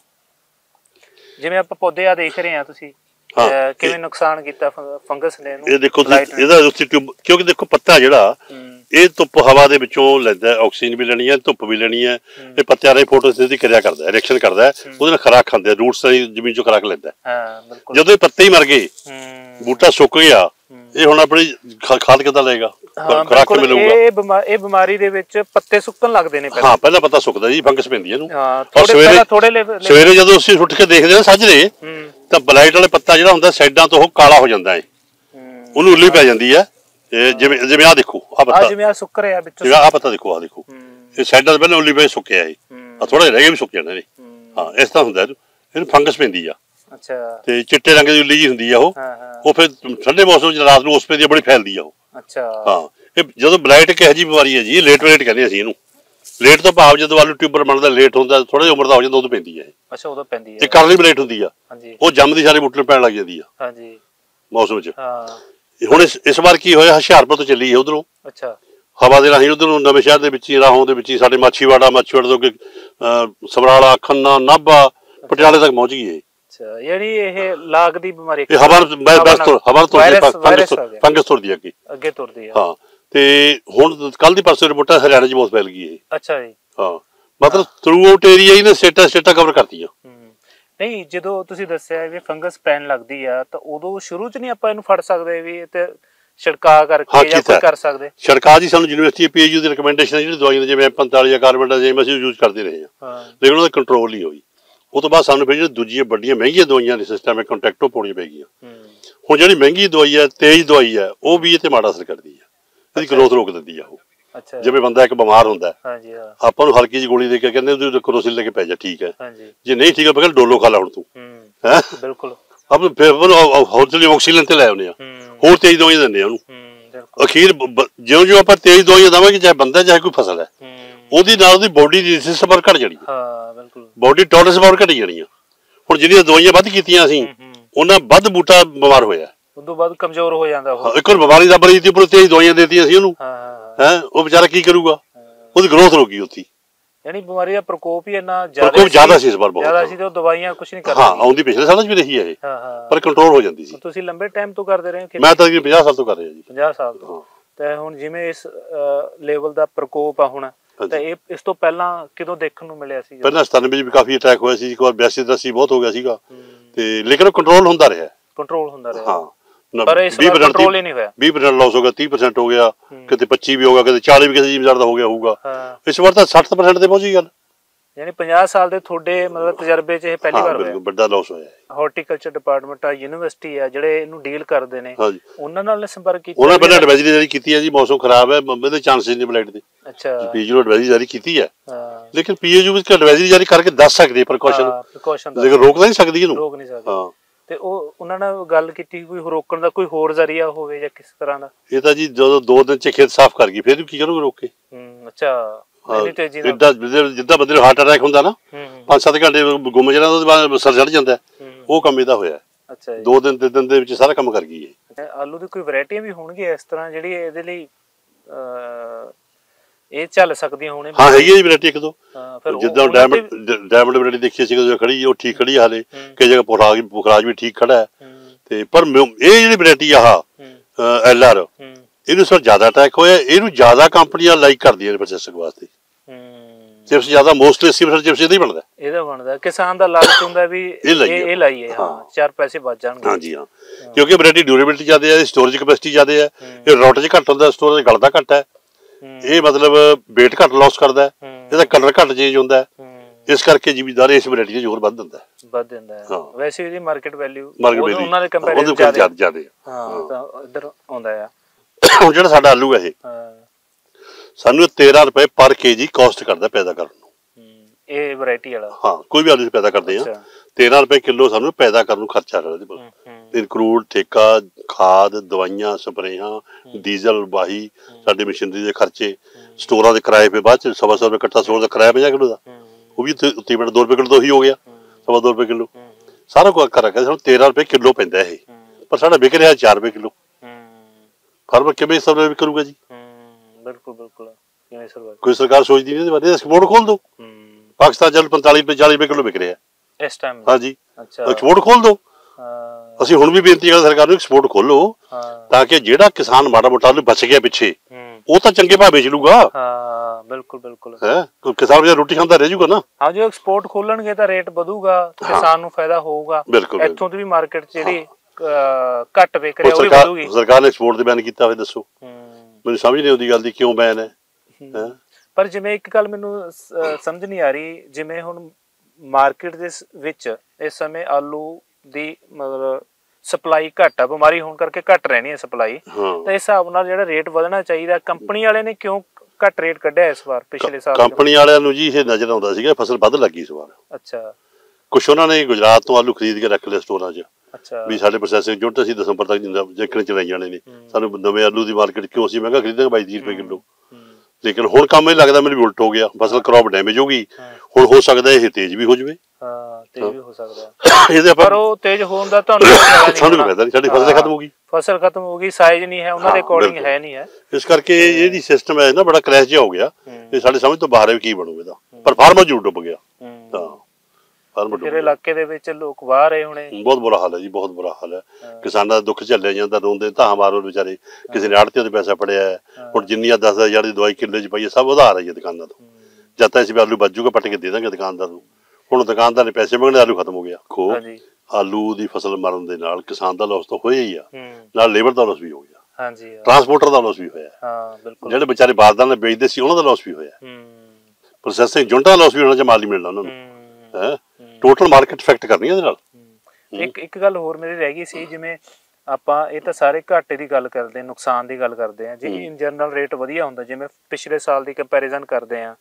ਜਿਵੇਂ ਆਪਾਂ ਪੌਦੇ ਆ ਦੇਖ ਰਹੇ ਆ ਤੁਸੀਂ ਹਾਂ, ਕਿਵੇਂ ਨੁਕਸਾਨ ਕੀਤਾ ਫੰਗਸ ਨੇ ਇਹਨੂੰ ਇਹ ਦੇਖੋ ਨੇ? ਇਹਦਾ ਕਿਉਂਕਿ ਦੇਖੋ ਪੱਤਾ ਜਿਹੜਾ ਇਹ ਧੁੱਪ ਹਵਾ ਦੇ ਵਿੱਚੋਂ ਲੈਂਦਾ ਆਕਸੀਜਨ ਵੀ ਲੈਣੀ ਹੈ ਧੁੱਪ ਵੀ ਲੈਣੀ ਹੈ ਇਹ ਪੱਤਿਆਂ ਦੇ ਫੋਟੋਸਿੰਥੇਸਿਸ ਕਿਰਿਆ ਕਰਦਾ ਹੈ ਰਿਐਕਸ਼ਨ ਕਰਦਾ ਹੈ ਉਹਦੇ ਨਾਲ ਖਰਾਕ ਖਾਂਦੇ ਰੂਟਸ ਜ਼ਮੀਨ ਚੋਂ ਖਰਾਕ ਲੈਂਦਾ ਹੈ। ਬਿਲਕੁਲ। ਜਦੋਂ ਇਹ ਪੱਤੇ ਹੀ ਮਰ ਗਏ ਬੂਟਾ ਸੁੱਕ ਗਿਆ ਇਹ ਹੁਣ ਆਪਣੀ ਖਾਦ ਕਿੱਦਾਂ ਲਏਗਾ? ਖਰਾਕ ਮਿਲੂਗਾ ਇਹ ਇਹ ਬਿਮਾਰੀ ਦੇ ਵਿੱਚ ਪੱਤੇ ਸੁੱਕਣ ਲੱਗਦੇ ਨੇ ਪਹਿਲਾਂ। ਹਾਂ ਪਹਿਲਾਂ ਪੱਤਾ ਸੁੱਕਦਾ ਜੀ ਫੰਗਸ ਪੈਂਦੀ ਇਹਨੂੰ। ਹਾਂ ਥੋੜੇ ਥੋੜੇ ਸਵੇਰੇ ਜਦੋਂ ਅਸੀਂ ਉੱਠ ਕੇ ਦੇਖਦੇ ਹਾਂ ਸੱਜਰੇ ਤਾਂ ਬਲਾਈਟ ਵਾਲੇ ਪੱਤਾ ਜਿਹੜਾ ਹੁੰਦਾ ਸਾਈਡਾਂ ਤੋਂ ਉਹ ਕਾਲਾ ਹੋ ਜਾਂਦਾ ਹੈ ਹੂੰ। ਉਹਨੂੰ ਉੱਲੀ ਪੈ ਜਾਂਦੀ ਹੈ ਇਹ ਜਿਵੇਂ ਜਿਵੇਂ ਆ ਦੇਖੋ ਆ ਆ ਪੱਤਾ ਜਿਵੇਂ ਆ ਸੁੱਕ ਰਿਹਾ ਵਿੱਚੋਂ। ਜਿਵੇਂ ਆ ਪੱਤਾ ਦੇਖੋ ਆ ਦੇਖੋ। ਇਹ ਸਾਈਡਾਂ ਤੋਂ ਪਹਿਲਾਂ ਉੱਲੀ ਪੈ ਸੁੱਕਿਆ ਇਹ ਹੂੰ। ਆ ਥੋੜਾ ਜਿਹਾ ਰਹਿ ਗਿਆ ਵੀ ਸੁੱਕ ਜਾਣਾ ਇਹ ਹੂੰ, ਇਸ ਤਰ੍ਹਾਂ ਹੁੰਦਾ ਇਹਨੂੰ ਫੰਗਸ ਪੈਂਦੀ ਆ। ਅੱਛਾ। ਤੇ ਚਿੱਟੇ ਰੰਗ ਦੀ ਉੱਲੀ ਜੀ ਹੁੰਦੀ ਆ ਉਹ। ਹਾਂ ਹਾਂ। ਉਹ ਫਿਰ ਠੰਡੇ ਮੌਸਮ 'ਚ ਰਾਤ ਨੂੰ ਉਸ ਪੇ ਦੀ ਬੜੀ ਫੈਲਦੀ ਆ ਉਹ। ਅੱਛਾ। ਹਾਂ। ਇਹ ਜਦੋਂ ਬਲਾਈਟ ਇੱਕ ਇਹੋ ਜਿਹੀ ਬਿਮਾਰੀ ਹੈ ਜੀ ਇਹ ਲੇਟ ਵੇਟ ਕਹਿੰਦੇ ਅਸੀਂ ਇਹਨੂੰ। ਲੇਟ ਤੋਂ ਭਾਵ ਜਦੋਂ ਆਲੂ ਟਿਊਬਰ ਬਣਦਾ ਲੇਟ ਹੁੰਦਾ ਥੋੜਾ ਜਿਹਾ ਉਮਰ ਦਾ ਹੋ ਜਾਂਦਾ ਉਦੋਂ ਪੈਂਦੀ ਹੈ ਇਹ। ਅੱਛਾ ਉਦੋਂ ਪੈਂਦੀ ਹੈ ਇਹ ਕਰਲੀ ਬਲਾਈਟ ਹੁੰਦੀ ਆ। ਹਾਂਜੀ। ਉਹ ਜੰਮਦੀ ਸਾਰੇ ਬੂਟੇ ਨੂੰ ਪੈਣ ਲੱਗ ਜਾਂਦੀ ਆ। ਹਾਂਜੀ। ਮੌਸਮ 'ਚ ਹਾਂ। ਹੁਣ ਇਸ ਇਸ ਵਾਰ ਕੀ ਹੋਇਆ ਹੁਸ਼ਿਆਰਪੁਰ ਤੋਂ ਚੱਲੀ ਹੈ ਉਧਰੋਂ। ਅੱਛਾ। ਹਵਾ ਦੇ ਰਾਹੀਂ ਉਧਰੋਂ ਨਵੇਂ ਸ਼ਹਿਰ ਦੇ ਵਿੱਚ ਹੀ ਰਾਹੋਂ ਦੇ ਵਿੱਚ ਹੀ ਸਾਡੇ ਮਾਛੀਵਾੜਾ ਮਾਛੀਵਾੜਾ ਤੋਂ ਸਮਰਾਲਾ ਖੰਨਾ ਨਾਭਾ ਪਟਿਆਲੇ ਤੱਕ ਪਹੁੰਚ ਗਈ ਇਹ। ਯਾਨੀ ਇਹ ਲਾਗ ਦੀ ਬਿਮਾਰੀ ਇਹ ਹਵਾ ਨੂੰ ਬੈ- ਬੈਸ ਤੋਂ ਹਵਾ ਤੋਂ ਵਾਇਰਸ ਫੰਗਸ ਵਾਇਰਸ ਆ ਗਿਆ। ਫੰਗਸ ਤੁਰਦੀ ਅੱਗੇ। ਅੱਗੇ ਤੁਰਦੀ ਹੈ ਹਾਂ। ਤੇ ਹੁਣ ਕੱਲ ਦੀ ਪਰਸੋਂ ਰਿਪੋਰਟਾਂ ਹਰਿਆਣਾ 'ਚ ਬਹੁਤ ਫੈਲ ਗਈ ਇਹ। ਅੱਛਾ ਜੀ। ਹਾਂ। ਮਤਲਬ ਥਰੂ ਆਊਟ ਏਰੀਆ ਹੀ ਨੇ ਸਟੇਟਾ ਸਟੇਟਾ ਕਵਰ ਕਰਤੀਆਂ ਹੂੰ। ਨਹੀਂ ਜਦੋਂ ਤੁਸੀਂ ਦੱਸਿਆ ਵੀ ਫੰਗਸ ਪੈਣ ਲੱਗਦੀ ਆ ਤਾਂ ਉਦੋਂ ਸ਼ੁਰੂ ਚ ਨਹੀਂ ਆਪਾਂ ਇਹਨੂੰ ਫੜ ਸਕਦੇ ਵੀ ਇਹ ਤੇ ਛਿੜਕਾ ਹਾਂ, ਕਰਕੇ ਜਾਂ ਕੀਤਾ ਕੋਈ ਹੈ। ਕਰ ਸਕਦੇ। ਸਰਕਾਰ ਜੀ ਸਾਨੂੰ ਯੂਨੀਵਰਸਿਟੀ ਪੀਏਯੂ ਦੀ ਰეკਮੈਂਡੇਸ਼ਨ ਹੈ ਜਿਹੜੀ ਦਵਾਈਆਂ ਦੇ ਜਿਵੇਂ 45 ਜਾਂ ਕਾਰਬਨ ਡਾਈਆਕਸਾਈਡ ਅਸੀਂ ਯੂਜ਼ ਕਰਦੇ ਰਹੇ ਹਾਂ। ਹਾਂ। ਲੇਕਿਨ ਉਹਦਾ ਕੰਟਰੋਲ ਨਹੀਂ ਹੋਈ। ਉਹ ਤੋਂ ਬਾਅਦ ਸਾਨੂੰ ਫਿਰ ਜਿਹੜੀ ਦੂਜੀਆਂ ਵੱਡੀਆਂ ਮਹਿੰਗੀਆਂ ਦਵਾਈਆਂ ਦੇ ਸਿਸਟਮ ਹੈ ਕੰਟੈਕਟੋ ਪਾਉਣੀਆਂ ਪੈ ਗਈਆਂ ਹੂੰ ਹੁਣ ਜਿਹੜੀ ਮਹਿੰਗੀ ਦਵਾਈ ਹੈ ਤੇਜ਼ ਦਵਾਈ ਹੈ ਉਹ ਵੀ ਇਹ ਤੇ ਮਾੜਾ ਅਸਰ ਕਰਦੀ ਹੈ। ਇਹਦੀ ਗਰੋਥ ਰੋਕ ਦਿੰਦੀ ਆ ਉਹ। ਅੱਛਾ। ਜਿਵੇਂ ਬੰਦਾ ਇੱਕ ਬਿਮਾਰ ਹੁੰਦਾ ਹਾਂਜੀ ਹਾਂ। ਆਪਾਂ ਨੂੰ ਹਲਕੀ ਜਿਹੀ ਗੋਲੀ ਦੇ ਕੇ ਕਹਿੰਦੇ ਉਹਦੇ ਕਰੋਸਿਲ ਲੈ ਕੇ ਪੈ ਜਾ ਠੀਕ ਹੈ। ਹਾਂਜੀ। ਜੇ ਨਹੀਂ ਠੀਕ ਹੈ ਬਗਲ ਡੋਲੋ ਖਾ ਲੈ ਹੁਣ ਤੂੰ। ਹੂੰ ਬਿਲਕੁਲ। ਆਪਾਂ ਫਿਰ ਹੌਸਲੇ ਆਕਸੀਜਨ ਤੇ ਲੈ ਆਉਂਦੇ ਆ। ਹੋਰ ਤੇਜ਼ ਦਵਾਈਆਂ ਦਿੰਦੇ ਆ ਉਹਨੂੰ। ਹੂੰ ਬਿਲਕੁਲ। ਅਖੀਰ ਜਿਉਂ ਜਿਉਂ ਆਪਾਂ ਤੇਜ਼ ਦਵਾਈਆਂ ਦੇਵਾਂਗੇ ਚਾਹੇ ਬੰਦਾ ਚਾਹੇ ਕੋਈ ਫਸਲ ਹੂੰ। ਉਹਦੀ ਨਾਲ ਉਹਦੀ ਬੋਡੀ ਦੀ ਰੈਸਿਸਟੈਂਸ ਪਾਵਰ ਘਟ ਜਾਣੀ ਹਾਂ ਬਿਲਕੁਲ। ਬੋਡੀ ਟੋਲਰੈਂਸ ਪਾਵਰ ਘਟ ਜਾਣੀ ਆ। ਹੁਣ ਜਿਹੜੀਆਂ ਦਵਾਈਆਂ ਵੱਧ ਕੀਤੀਆਂ ਅਸੀਂ ਹੂੰ ਉਹਨਾਂ ਵੱਧ ਬੂਟਾ ਬਿਮਾਰ ਹੋਇਆ। ਉਦੋਂ ਬਾਅਦ ਕਮਜ਼ੋਰ ਹੋ ਜਾਂਦਾ ਉਹ। ਹਾਂ, ਇੱਕ ਹੋਰ ਬਿਮਾਰੀ ਦਾ ਤੀ ਉੱਪਰ ਤੇਜ਼ ਦਵਾਈਆਂ ਦੇਤੀਆਂ ਸੀ ਉਹਨੂੰ। ਹਾਂ ਹਾਂ ਹਾਂ। ਹੈ ਉਹ ਵਿਚਾਰਾ ਕੀ ਕਰੂਗਾ? ਉਹਦੀ ਗਰੋਥ ਰੁਕੀ ਉੱਥੀ। ਯਾਨੀ ਬਿਮਾਰੀ ਦਾ ਪ੍ਰਕੋਪ ਹੀ ਇੰਨਾ ਜ਼ਿਆਦਾ ਪ੍ਰਕੋਪ ਜ਼ਿਆਦਾ ਸੀ ਇਸ ਵਾਰ ਬਹੁਤ। ਜ਼ਿਆਦਾ ਸੀ ਤੇ ਉਹ ਦਵਾਈਆਂ ਕੁਝ ਨਹੀਂ ਹਾਂ ਕਰਦੀਆਂ। ਆਉਂਦੀ ਪਿਛਲੇ ਸਾਲਾਂ 'ਚ ਵੀ ਰਹੀ ਹੈ ਇਹ। ਹਾਂ ਹਾਂ। ਪਰ ਕੰਟਰੋਲ ਹੋ ਜਾਂਦੀ ਸੀ। ਤੁਸੀਂ ਲੰਬੇ ਟਾਈਮ ਤੋਂ ਕਰਦੇ ਰਹੇ ਹੋ ਮੈਂ ਤਾਂ ਤਕਰੀਬਨ 50 ਸਾਲ ਤੋਂ ਕਰ ਰਿਹਾ ਜੀ। 50 ਸਾਲ ਤੋਂ। ਹਾਂ। ਤੇ ਹੁਣ ਜਿਵੇਂ ਇਸ ਲੈਵਲ ਦਾ ਪ੍ਰਕੋਪ ਆ ਹੁਣ ਤਾਂ ਇਹ ਇਸ ਤੋਂ ਪਹਿਲਾਂ ਕਿਦੋਂ ਦੇਖਣ ਨੂੰ ਮਿਲਿਆ ਸੀ ਪਹਿਲਾਂ 97 ਵਿੱਚ ਵੀ ਕਾਫੀ ਅਟੈਕ ਹੋਇਆ ਸੀ ਇੱਕ ਵਾਰ 82 ਦਾ ਸੀ ਬਹੁਤ ਹੋ ਗਿਆ ਸੀਗਾ। ਤੇ ਲੇਕਿਨ ਕੰਟਰੋਲ ਹੁੰਦਾ ਰਿਹਾ। ਕੰਟਰੋਲ ਹੁੰਦਾ ਰਿਹਾ। ਹਾਂ। ਪਰ ਇਸ ਵਾਰ 20% ਕੰਟਰੋਲ ਹੀ ਨਹੀਂ ਹੋਇਆ। 20% ਲਾਸ ਹੋ ਗਿਆ 30% ਹੋ ਗਿਆ ਕਿਤੇ 25 ਵੀ ਹੋ ਗਿਆ ਕਿਤੇ 40 ਵੀ ਕਿਸੇ ਜ਼ਿਮੀਦਾਰ ਦਾ ਹੋ ਗਿਆ ਹੋਊਗਾ। ਇਸ ਵਾਰ ਤਾਂ 60% ਤੇ ਪਹੁੰਚੀ ਗੱਲ। ਯਾਨੀ 50 ਸਾਲ ਦੇ ਤੁਹਾਡੇ ਮਤਲਬ ਤਜਰਬੇ 'ਚ ਇਹ ਪਹਿਲੀ ਵਾਰ ਹੋਇਆ? ਬਿਲਕੁਲ ਵੱਡਾ ਲਾਸ ਹੋਇਆ ਹੈ। ਹਾਰਟੀਕਲਚਰ ਡਿਪਾਰਟਮੈਂਟ ਆ ਯੂਨੀਵਰਸਿਟੀ ਆ ਜਿਹੜੇ ਇਹਨੂੰ ਡੀਲ ਕਰਦੇ ਨੇ। ਉਹਨਾਂ ਨਾਲ ਸੰਪਰਕ ਕੀਤਾ ਉਹਨਾਂ ਪਹਿਲਾਂ ਐਡਵਾਈਜ਼ਰੀ ਜਾਰੀ ਕੀਤੀ ਹੈ ਜੀ ਮੌਸਮ ਖਰਾਬ ਹੈ ਮੰਮੇ ਦੇ ਚਾਂਸਸ ਨੇ ਬਲਾਈਟ ਦੇ। ਅੱਛਾ। ਪੀਜੂ ਨੂੰ ਐਡਵਾਈਜ਼ਰੀ ਜਾਰੀ ਕੀਤੀ ਹੈ। ਹਾਂ। ਲੇਕਿਨ ਪੀਏਯੂ ਵਿੱਚ ਐਡਵਾਈਜ਼ਰੀ ਜਾਰੀ ਕਰਕੇ ਦੱਸ ਸਕਦੀ ਹੈ ਪ੍ਰੀਕਾਸ਼ਨ ਪ੍ਰੀਕਾਸ਼ਨ ਲੇਕਿਨ ਰੋਕ ਨਹੀਂ ਸਕਦੀ ਇਹਨੂੰ। ਰੋਕ ਨਹੀਂ ਸਕਦੇ। ਹਾਂ। ਤੇ ਉਹ ਉਹਨਾਂ ਨਾਲ ਗੱਲ ਕੀਤੀ ਕੋਈ ਰੋਕਣ ਦਾ ਕੋਈ ਹੋਰ ਜ਼ਰੀਆ ਹੋਵੇ ਜਾਂ ਕਿਸ ਤਰ੍ਹਾਂ ਦਾ? ਇਹ ਤਾਂ ਜੀ ਜਦੋਂ ਦੋ ਦਿਨ ਚ ਖੇਤ ਸਾਫ਼ ਕਰ ਗਈ ਫਿਰ ਵੀ ਕੀ ਕਰੋਗੇ ਰੋਕ ਕੇ? ਹੂੰ ਅੱਛਾ। ਇੰਨੀ ਤੇਜ਼ੀ ਨਾਲ। ਜਿੱਦਾਂ ਜਿੱਦਾਂ ਬੰਦੇ ਨੂੰ ਹਾਰਟ ਅਟੈਕ ਹੁੰਦਾ ਨਾ ਹੂੰ 5-7 ਘੰਟੇ ਗੁੰਮ ਜਾਣਾ ਉਹਦੇ ਬਾਅਦ ਸਰ ਚੜ ਜਾਂਦਾ। ਉਹ ਕੰਮ ਇਹਦਾ ਹੋਇਆ। ਅੱਛਾ ਜੀ। ਦੋ ਦਿਨ ਤਿੰਨ ਦਿਨ ਦੇ ਵਿੱਚ ਸਾਰਾ ਕੰਮ ਕਰ ਗਈ ਹੈ ਇਹ ਆਲੂ ਦੀ ਕੋਈ ਵੈਰਾਈਟੀਆਂ ਵੀ ਹੋਣਗੀਆਂ ਇਸ ਤਰ੍ਹਾਂ ਜਿਹੜੀ ਇਹਦੇ ਲਈ ਇਹ ਚੱਲ ਸਕਦੀਆਂ ਹੋਣੇ ਹਾਂ ਹੈਗੀ ਜੀ ਵੈਰਾਈਟੀ ਇੱਕ ਦੋ। ਜਿੱਦਾਂ ਡਾਇਮੰਡ ਡਾਇਮੰਡ ਵੈਰਾਈਟੀ ਦੇਖੀ ਸੀ ਜੋ ਖੜੀ ਉਹ ਠੀਕ ਖੜੀ ਹਾਲੇ। ਕਈ ਜਗ੍ਹਾ ਪੁਖਰਾਜ ਪੁਖਰਾਜ ਵੀ ਠੀਕ ਖੜਾ ਹੈ। ਤੇ ਪਰ ਇਹ ਜਿਹੜੀ ਵੈਰਾਈਟੀ ਆਹ ਐਲ ਆਰ ਇਹਨੂੰ ਸਰ ਜ਼ਿਆਦਾ ਅਟੈਕ ਹੋਇਆ ਇਹਨੂੰ ਜ਼ਿਆਦਾ ਕੰਪਨੀਆਂ ਲਾਈਕ ਕਰਦੀਆਂ ਨੇ ਪ੍ਰੋਸੈਸਿੰਗ ਵਾਸਤੇ। ਹੂੰ। ਚਿਪਸ ਜ਼ਿਆਦਾ ਮੋਸਟਲੀ 80% ਚਿਪਸ ਇਹਦੇ ਹੀ ਬਣਦਾ। ਇਹਦਾ ਬਣਦਾ। ਕਿਸਾਨ ਦਾ ਲਾਲਚ ਹੁੰਦਾ ਵੀ ਇਹ ਲਾਈਏ। ਇਹ ਲਾਈਏ ਹਾਂ। ਚਾਰ ਪੈਸੇ ਬਚ ਜਾਣਗੇ। ਹਾਂਜੀ ਹਾਂ। ਕਿਉਂਕਿ ਵੈਰਾਈਟੀ ਡਿਊਰੇਬਿਲਟੀ ਜ਼ਿਆਦਾ ਹੈ ਸਟੋਰੇਜ ਕੈਪੈਸਿਟੀ ਜ਼ਿਆਦਾ ਹੈ। ਇਹ ਰੋਟ 'ਚ ਘੱਟ ਹੁੰਦਾ ਸਟੋਰੇਜ ਗਲਦਾ ਘੱਟ ਹੈ। ਇਹ ਮਤਲਬ weight ਘੱਟ ਲਾਸ ਕਰਦਾ। ਹੈ। ਇਹਦਾ ਕਲਰ ਘੱਟ ਚੇਂਜ ਹੁੰਦਾ। ਹੈ। ਇਸ ਕਰਕੇ ਜ਼ਿਮੀਦਾਰ ਇਸ ਵੈਰਾਈਟੀ ਤੇ ਜ਼ੋਰ ਵੱਧ ਦਿੰਦਾ ਹੈ। ਵੱਧ ਦਿੰਦਾ ਹੈ। ਵੈਸੇ ਇਹਦੀ ਮਾਰਕੀਟ ਵੈਲਿਊ ਉਹਨਾਂ ਦੇ ਜ਼ਿਆਦਾ ਜ਼ਿਆਦਾ ਹੈ। ਹਾਂ। ਤਾਂ ਇੱਧਰ ਆਉਂਦਾ ਆ। ਹੁਣ ਜਿਹੜਾ ਸਾਡਾ ਆਲੂ ਹੈ ਇਹ ਹਾਂ, ਸਾਨੂੰ 13 ਰੁਪਏ ਪਰ ਕੇਜੀ ਕਾਸਟ ਕਰਦਾ ਪੈਦਾ ਕਰਨ ਨੂੰ। ਇਹ ਵੈਰਾਈਟੀ ਵਾਲਾ। ਹਾਂ ਕੋਈ ਵੀ ਆਲੂ ਅਸੀਂ ਪੈਦਾ ਕਰਦੇ ਆ। ਅੱਛਾ। 13 ਰੁਪਏ ਕਿਲੋ ਸਾਨੂੰ ਪੈਦਾ ਕਰਨ ਨੂੰ ਖਰਚਾ ਹੂੰ, ਹੂੰ, ਇਨਕਲੂਡ ਠੇਕਾ ਖਾਦ ਦਵਾਈਆਂ ਸਪਰੇਆਂ ਡੀਜ਼ਲ ਵਾਹੀ ਸਾਡੇ ਮਸ਼ੀਨਰੀ ਦੇ ਖਰਚੇ ਸਟੋਰਾਂ ਦੇ ਕਿਰਾਏ ਪੇ ਬਾਅਦ ਚ ਸਵਾ ਸੌ ਰੁਪਏ ਇਕੱਠਾ ਸਟੋਰ ਦਾ ਕਿਰਾਇਆ 50 ਕਿਲੋ ਦਾ। ਉਹ ਵੀ ਉੱਤੇ ਮਿੰਟ 2 ਰੁਪਏ ਕਿਲੋ ਤੋਂ ਹੀ ਹੋ ਗਿਆ। ਸਵਾ 2 ਰੁਪਏ ਕਿਲੋ। ਸਾਰਾ ਕੁਝ ਕਰ ਰੱਖਿਆ। ਸਾਨੂੰ 13 ਰੁਪਏ ਕਿਲੋ ਪੈਂਦਾ ਇਹ। ਪਰ ਸਾਡਾ ਵਿਕ ਰਿਹਾ 4 ਰੁਪਏ ਕਿਲੋ। ਫਾਰਮਰ ਕਿਵੇਂ ਸਰਵਾਈਵ ਕਰੂਗਾ ਜੀ? ਹੂੰ, ਬਿਲਕੁਲ ਬਿਲਕੁਲ ਕਿਵੇਂ ਸਰਵਾਈਵ ਕੋਈ ਸਰਕਾਰ ਸੋਚਦੀ ਨਹੀਂ ਇਹਦੇ ਬਾਰੇ? ਐਕਸਪੋਰਟ ਖੋਲ ਦੋ। ਹੂੰ। ਪਾਕਿਸਤਾਨ ਚੱਲ 45 ਰੁਪਏ 40 ਰੁਪਏ ਕਿਲੋ ਵਿਕ ਰਿਹਾ। ਇਸ ਟਾਈਮ ਹਾਂਜੀ। ਅੱਛਾ। ਐਕਸਪੋਰਟ ਖੋਲ ਦੋ। ਹਾਂ। ਅਸੀਂ ਹੁਣ ਵੀ ਬੇਨਤੀ ਕਰਦੇ ਸਰਕਾਰ ਨੂੰ ਐਕਸਪੋਰਟ ਖੋਲੋ। ਹਾਂ। ਤਾਂ ਕਿ ਜਿਹੜਾ ਕਿਸਾਨ ਮਾੜਾ ਮੋਟਾ ਨੂੰ ਬਚ ਗਿਆ ਪਿੱਛੇ ਉਹ ਤਾਂ ਚੰਗੇ ਭਾਅ ਵੇਚ ਲੂਗਾ। ਹਾਂ ਬਿਲਕੁਲ ਬਿਲਕੁਲ। ਹੈ? ਕਿਸਾਨ ਵੀ ਰੋਟੀ ਖਾਂਦਾ ਰਹਿ ਜੂਗਾ ਨਾ। ਹਾਂ ਜੋ ਐਕਸਪੋਰਟ ਖੋਲਣਗੇ ਤਾਂ ਰੇਟ ਵਧੂਗਾ ਕਿਸਾਨ ਨੂੰ ਫਾਇਦਾ ਹੋਊਗਾ। ਇੱਥੋਂ ਦੀ ਵੀ ਮਾਰਕੀਟ ਜਿਹੜੀ ਘੱਟ ਵਿਕ ਰਿਹਾ ਉਹ ਵੀ ਵਧੂਗੀ। ਸਰਕਾਰ ਨੇ ਐਕਸਪੋਰਟ ਦੇ ਬੈਨ ਕੀਤਾ ਹੋਵੇ ਦੱਸੋ। ਮੈਨੂੰ ਸਮਝ ਨਹੀਂ ਆਉਂਦੀ ਗੱਲ ਦੀ ਕਿਉਂ ਬੈਨ ਹੈ? ਪਰ ਜਿਵੇਂ ਇੱਕ ਗੱਲ ਮੈਨੂੰ ਸਮਝ ਨਹੀਂ ਆ ਰਹੀ ਜਿਵੇਂ ਹੁਣ ਮਾਰਕੀਟ ਦੇ ਵਿੱਚ ਇਸ ਸਮੇਂ ਆਲੂ ਦੀ ਮਤਲਬ ਸਪਲਾਈ ਘੱਟ ਆ ਬਿਮਾਰੀ ਹੋਣ ਕਰਕੇ ਘੱਟ ਰਹਿਣੀ ਹੈ ਸਪਲਾਈ। ਤਾਂ ਇਸ ਹਿਸਾਬ ਨਾਲ ਜਿਹੜਾ ਰੇਟ ਵਧਣਾ ਚਾਹੀਦਾ ਕੰਪਨੀ ਵਾਲੇ ਨੇ ਕਿਉਂ ਘੱਟ ਰੇਟ ਕੱਢਿਆ ਇਸ ਵਾਰ ਪਿਛਲੇ ਸਾਲ? ਕੰਪਨੀ ਵਾਲਿਆਂ ਨੂੰ ਜੀ ਇਹ ਨਜ਼ਰ ਆਉਂਦਾ ਸੀਗਾ ਫਸਲ ਵੱਧ ਲੱਗੀ ਇਸ ਵਾਰ। ਅੱਛਾ। ਕੁਛ ਉਹਨਾਂ ਨੇ ਗੁਜਰਾਤ ਤੋਂ ਆਲੂ ਖਰੀਦ ਕੇ ਰੱਖ ਲਏ ਸਟੋਰਾਂ 'ਚ। ਅੱਛਾ। ਵੀ ਸਾਡੇ ਪ੍ਰੋਸੈਸਿੰਗ ਯੂਨਿਟ ਅਸੀਂ ਦਸੰਬਰ ਤੱਕ ਜਿੰਦਾ ਜੇਕਰ ਚਲਾਈ ਜਾਣੇ ਨੇ। ਸਾਨੂੰ ਨਵੇਂ ਆਲੂ ਦੀ ਮਾਰਕੀਟ ਕਿਉਂ ਅਸੀਂ ਮਹਿੰਗਾ ਖਰੀਦਾਂਗੇ 22 ਰੁਪਏ ਕਿਲੋ। ਲੇਕਿਨ ਹੁਣ ਕੰਮ ਇਹ ਲੱਗਦਾ ਮੈਨੂੰ ਉਲਟ ਹੋ ਗਿਆ। ਫਸਲ ਕ੍ਰੌਪ ਡੈਮੇਜ ਹੋ ਗਈ। ਹੁਣ ਹੋ ਸਕਦਾ ਇਹ ਤੇਜ਼ ਵੀ ਹੋ ਜਾਵੇ। ਹਾਂ ਤੇਜ਼ ਵੀ ਹੋ ਸਕਦਾ। ਇਹਦੇ ਪਰ ਉਹ ਤੇਜ਼ ਹੋਣ ਦਾ ਤੁਹਾਨੂੰ ਨਹੀਂ ਸਾਨੂੰ ਨਹੀਂ। ਸਾਡੀ ਫਸਲ ਖਤਮ ਹੋ ਗਈ। ਫਸਲ ਖਤਮ ਹੋ ਗਈ ਸਾਈਜ਼ ਨਹੀਂ ਹੈ ਉਹਨਾਂ ਦੇ ਅਕੋਰਡਿੰਗ। ਹੈ ਨਹੀਂ ਹੈ। ਇਸ ਕਰਕੇ ਇਹ ਜਿਹੜੀ ਸਿਸਟਮ ਹੈ ਨਾ ਬੜਾ ਕ੍ਰੈਸ਼ ਜਿਹਾ ਹੋ ਗਿਆ। ਇਹ ਸਾਡੇ ਸਮਝ ਤੋਂ ਬਾਹਰ ਹੈ ਕੀ ਬਣੂਗਾ ਇਹਦਾ। ਪਰ ਫਾਰਮਰ ਜ਼ਰੂਰ ਡੁੱਬ ਗਿਆ। ਹੂੰ। ਫਿਰ ਇਲਾਕੇ ਦੇ ਵਿੱਚ ਲੋਕ ਬਾਹਰ ਆਏ ਹੁਣੇ। ਬਹੁਤ ਬੁਰਾ ਹਾਲ ਹੈ ਜੀ ਬਹੁਤ ਬੁਰਾ ਹਾਲ ਹੈ। ਕਿਸਾਨਾਂ ਦਾ ਦੁੱਖ ਝੱਲਿਆ ਜਾਂਦਾ ਰੋਂਦੇ ਤਾਂ ਮਾਰੋ ਵਿਚਾਰੇ। ਕਿਸੇ ਨੇ ਆੜਤੀ ਤੇ ਪੈਸਾ ਫੜਿਆ ਹੈ। ਹੁਣ ਜਿੰਨੀਆਂ 10000 ਦੀ ਦਵਾਈ ਕਿੱਲੇ 'ਚ ਪਈ ਹੈ ਸਭ ਉਧਾਰ ਹੈ ਜੀ ਦੁਕਾਨਾਂ ਤੋਂ। ਜਦ ਤੱਕ ਅਸੀਂ ਆਲੂ ਬਚੂਗਾ ਪੱਟ ਕੇ ਦੇ ਦਾਂਗੇ ਦੁਕਾਨਦਾਰ ਨੂੰ। ਹੁਣ ਦੁਕਾਨਦਾਰ ਨੇ ਪੈਸੇ ਮੰਗਣੇ ਆਲੂ ਖਤਮ ਹੋ ਗਿਆ। ਖੋ ਆਲੂ ਦੀ ਫਸਲ ਮਰਨ ਦੇ ਨਾਲ ਕਿਸਾਨ ਦਾ ਲਾਸ ਤਾਂ ਹੋਇਆ ਹੀ ਆ। ਨਾਲ ਲੇਬਰ ਦਾ ਲਾਸ ਵੀ ਹੋ ਗਿਆ। ਹਾਂਜੀ। ਟਰਾਂਸਪੋਰਟਰ ਦਾ ਲਾਸ ਵੀ ਹੋਇਆ। ਹਾਂ ਬਿਲਕੁਲ। ਜਿਹੜੇ ਵਿਚਾਰੇ ਬਾਰਦਾਂ ਨੇ ਵੇਚਦੇ ਸੀ ਉਹਨਾਂ ਦਾ ਲਾਸ ਵੀ ਹੋਇਆ। ਹੂੰ। ਪ੍ਰੋਸੈਸਿੰਗ ਦਾ ਲਾਸ ਵੀ ਹੋਣਾ ਜੇ ਮਾਲ ਨਹੀਂ ਮਿਲਣਾ ਉਹਨਾਂ ਨੂੰ। ਹੈ? ਟੋਟਲ ਮਾਰਕੀਟ ਇਫੈਕਟ ਕਰਨੀ ਇਹਦੇ ਨਾਲ। ਇੱਕ ਇੱਕ ਗੱਲ ਹੋਰ ਮੇਰੀ ਰਹਿ ਗਈ ਸੀ ਜਿਵੇਂ ਆਪਾਂ ਇਹ ਤਾਂ ਸਾਰੇ ਘਾਟੇ ਦੀ ਗੱਲ ਕਰਦੇ ਹਾਂ ਨੁਕਸਾਨ ਦੀ ਗੱਲ ਕਰਦੇ ਹਾਂ। ਜੇ ਇਨ ਜਨਰਲ ਰੇਟ ਵਧੀਆ ਹੁੰਦਾ ਜਿਵੇਂ ਪਿਛਲੇ ਸਾਲ ਦੀ ਕੰਪੈਰੀਜ਼ਨ ਕਰਦੇ ਹਾਂ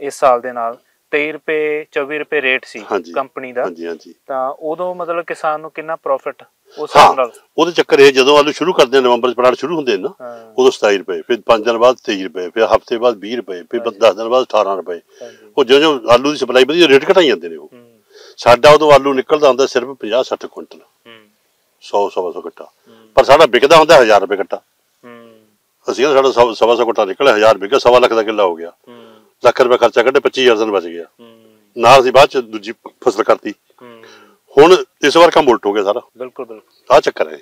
ਇਸ ਸਾਲ ਦੇ ਨਾਲ 23 ਰੁਪਏ 24 ਰੁਪਏ ਰੇਟ ਸੀ। ਕੰਪਨੀ ਦਾ। ਹਾਂਜੀ ਹਾਂਜੀ। ਤਾਂ ਉਦੋਂ ਮਤਲਬ ਕਿਸਾਨ ਨੂੰ ਕਿੰਨਾ ਪ੍ਰੋਫਿਟ ਉਸ ਹਿਸਾਬ ਨਾਲ? ਉਹਦੇ ਚੱਕਰ ਇਹ ਜਦੋਂ ਆਲੂ ਸ਼ੁਰੂ ਕਰਦੇ ਆ ਨਵੰਬਰ ਚ ਪੜਾੜ ਸ਼ੁਰੂ ਹੁੰਦੇ ਨੇ ਉਦੋਂ 27 ਰੁਪਏ ਫਿਰ 5 ਦਿਨ ਬਾਅਦ 23 ਰੁਪਏ ਫਿਰ ਹਫ਼ਤੇ ਬਾਅਦ 20 ਰੁਪਏ ਫਿਰ 10 ਦਿਨ ਬਾਅਦ 18 ਰੁਪਏ। ਉਹ ਜਿਉਂ ਜਿਉਂ ਆਲੂ ਦੀ ਸਪਲਾਈ ਵਧੀ ਰੇਟ ਘਟਾਈ ਜਾਂਦੇ ਨੇ ਉਹ। ਸਾਡਾ ਉਦੋਂ ਆਲੂ ਨਿਕਲਦਾ ਹੁੰਦਾ ਸਿਰਫ 50 60 ਕੁਇੰਟਲ। ਹੂੰ। 100 ਸਵਾ ਸੌ ਕੱਟਾ ਹੂੰ। ਪਰ ਸਾਡਾ ਵਿਕਦਾ ਹੁੰਦਾ 1000 ਰੁਪਏ ਕੱਟਾ ਹੂੰ। ਅਸੀਂ ਸਾਡਾ ਸਵਾ- ਸਵਾ ਸੌ ਕੱਟਾ ਨਿਕਲਿਆ 1000 ਵਿਕਿਆ ਸਵਾ ਲੱਖ ਦਾ ਕਿੱਲਾ ਹੋ ਗਿਆ। ਹੂੰ। ਲੱਖ ਰੁਪਏ ਖਰਚਾ ਕੱਢੇ 25000 ਦਿਨ ਬਚ ਗਿਆ। ਹੂੰ। ਨਾਲ ਅਸੀਂ ਬਾਅਦ ਚ ਦੂਜੀ ਫਸਲ ਕਰਤੀ। ਹੂੰ। ਹੁਣ ਇਸ ਵਾਰ ਕੰਮ ਉਲਟ ਹੋ ਗਿਆ ਸਾਰਾ। ਬਿਲਕੁਲ ਬਿਲਕੁਲ। ਆਹ ਚੱਕਰ ਹੈ।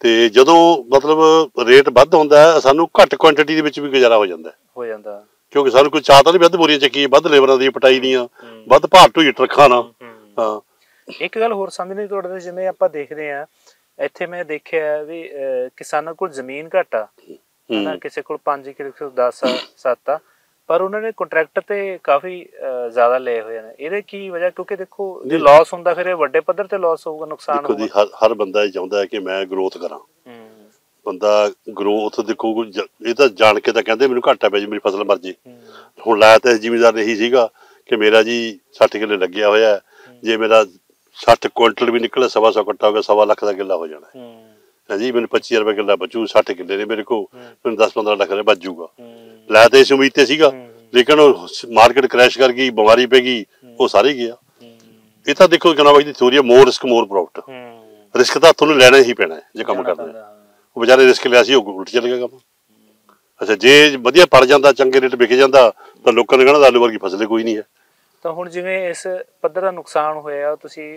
ਤੇ ਜਦੋਂ ਮਤਲਬ ਰੇਟ ਵੱਧ ਹੁੰਦਾ ਸਾਨੂੰ ਘੱਟ ਕੁਆਂਟੀਟੀ ਦੇ ਵਿੱਚ ਵੀ ਗੁਜ਼ਾਰਾ ਹੋ ਜਾਂਦਾ ਹੈ। ਜਾਂਦਾ। ਕਿਉਂਕਿ ਸਾਨੂੰ ਕੋਈ ਚਾਹ ਤਾਂ ਨਹੀਂ ਵੱਧ ਬੋਰੀਆਂ ਚੱਕੀ ਵੱਧ ਲੇਬਰਾਂ ਦੀ ਪਟਾਈ ਦੀਆਂ। ਵੱਧ ਭਾਰ ਢੋਈ ਟਰੱਕਾਂ ਨਾਲ ਹੂੰ। ਇੱਕ ਗੱਲ ਹੋਰ ਸਮਝ ਨਹੀਂ ਤੁਹਾਡੇ ਜਿਵੇਂ ਆਪਾਂ ਦੇਖਦੇ ਆ ਇੱਥੇ ਮੈਂ ਦੇਖਿਆ ਵੀ ਕਿਸਾਨਾਂ ਕੋਲ ਜ਼ਮੀਨ ਘੱਟ ਆ। ਹਨਾ। ਕਿਸੇ ਕੋਲ 5 ਕਿਲੋ 10 7 ਆ। ਪਰ ਉਹਨਾਂ ਨੇ ਕੰਟਰੈਕਟ ਤੇ ਕਾਫੀ ਜ਼ਿਆਦਾ ਲਏ ਹੋਏ ਨੇ। ਇਹਦੇ ਕੀ ਵਜ੍ਹਾ? ਕਿਉਂਕਿ ਦੇਖੋ ਜੇ ਨਹੀਂ। ਲਾਸ ਹੁੰਦਾ ਫਿਰ ਇਹ ਵੱਡੇ ਪੱਧਰ ਤੇ ਲਾਸ ਹੋਊਗਾ ਨੁਕਸਾਨ ਦੇਖੋ ਹੋਊਗਾ। ਜੀ ਹਰ ਹਰ ਬੰਦਾ ਇਹ ਚਾਹੁੰਦਾ ਹੈ ਕਿ ਮੈਂ ਗਰੋਥ ਕਰਾਂ। ਬੰਦਾ ਗਰੋਥ ਦੇਖੋ ਇਹ ਤਾਂ ਜਾਣ ਕੇ ਤਾਂ ਕਹਿੰਦੇ ਮੈਨੂੰ ਘਾਟਾ ਪੈ ਜੀ ਮੇਰੀ ਫਸਲ ਮਰ ਜੇ। ਹੁਣ ਲਾਇਆ ਤਾਂ ਜ਼ਿਮੀਦਾਰ ਨੇ ਇਹੀ ਸੀਗਾ ਕਿ ਮੇਰਾ ਜੀ 60 ਕਿੱਲੇ ਲੱਗਿਆ ਹੋਇਆ ਹੈ। ਜੇ ਮੇਰਾ 60 ਕੁਇੰਟਲ ਵੀ ਨਿਕਲੇ ਸਵਾ ਸੌ ਕੱਟਾ ਹੋ ਗਿਆ ਸਵਾ ਲੱਖ ਦਾ ਕਿੱਲਾ ਹੋ ਜਾਣਾ। ਹੈ। ਹਾਂਜੀ ਮੈਨੂੰ 25 ਰੁਪਏ ਕਿੱਲਾ ਬਚੂ 60 ਕਿੱਲੇ ਨੇ ਮੇਰੇ ਕੋਲ ਮੈਨੂੰ 10 15 ਲੱਖ ਦੇ ਬਚ ਜੂਗਾ। ਲਾਇਆ ਤਾਂ ਇਸ ਉਮੀਦ ਤੇ ਸੀਗਾ ਲੇਕਿਨ ਉਹ ਮਾਰਕੀਟ ਕ੍ਰੈਸ਼ ਕਰ ਗਈ ਬਿਮਾਰੀ ਪੈ ਗਈ ਉਹ ਸਾਰੇ ਗਿਆ। ਇਹ ਤਾਂ ਦੇਖੋ ਜਨਾਬ ਦੀ ਥਿਉਰੀ ਹੈ more risk more profit risk ਤਾਂ ਤੁਹਾਨੂੰ ਲੈਣਾ ਹੀ ਪੈਣਾ ਜੇ ਕੰਮ ਕਰਨਾ। ਉਹ ਵਿਚਾਰੇ ਰਿਸਕ ਲਿਆ ਸੀ ਉਹ ਉਲਟ ਚੱਲ ਗਿਆ ਕੰਮ। ਅੱਛਾ ਜੇ ਵਧੀਆ ਪੜ ਜਾਂਦਾ ਚੰਗੇ ਰੇਟ ਵਿਕ ਜਾਂਦਾ ਤਾਂ ਲੋਕਾਂ ਨੇ ਕਹਿਣਾ ਆਲੂ ਵਰਗੀ ਫਸਲ ਕੋਈ ਨਹੀਂ ਹੈ। ਤਾਂ ਹੁਣ ਜਿਵੇਂ ਇਸ ਪੱਧਰ ਦਾ ਨੁਕਸਾਨ ਹੋਇਆ ਤੁਸੀਂ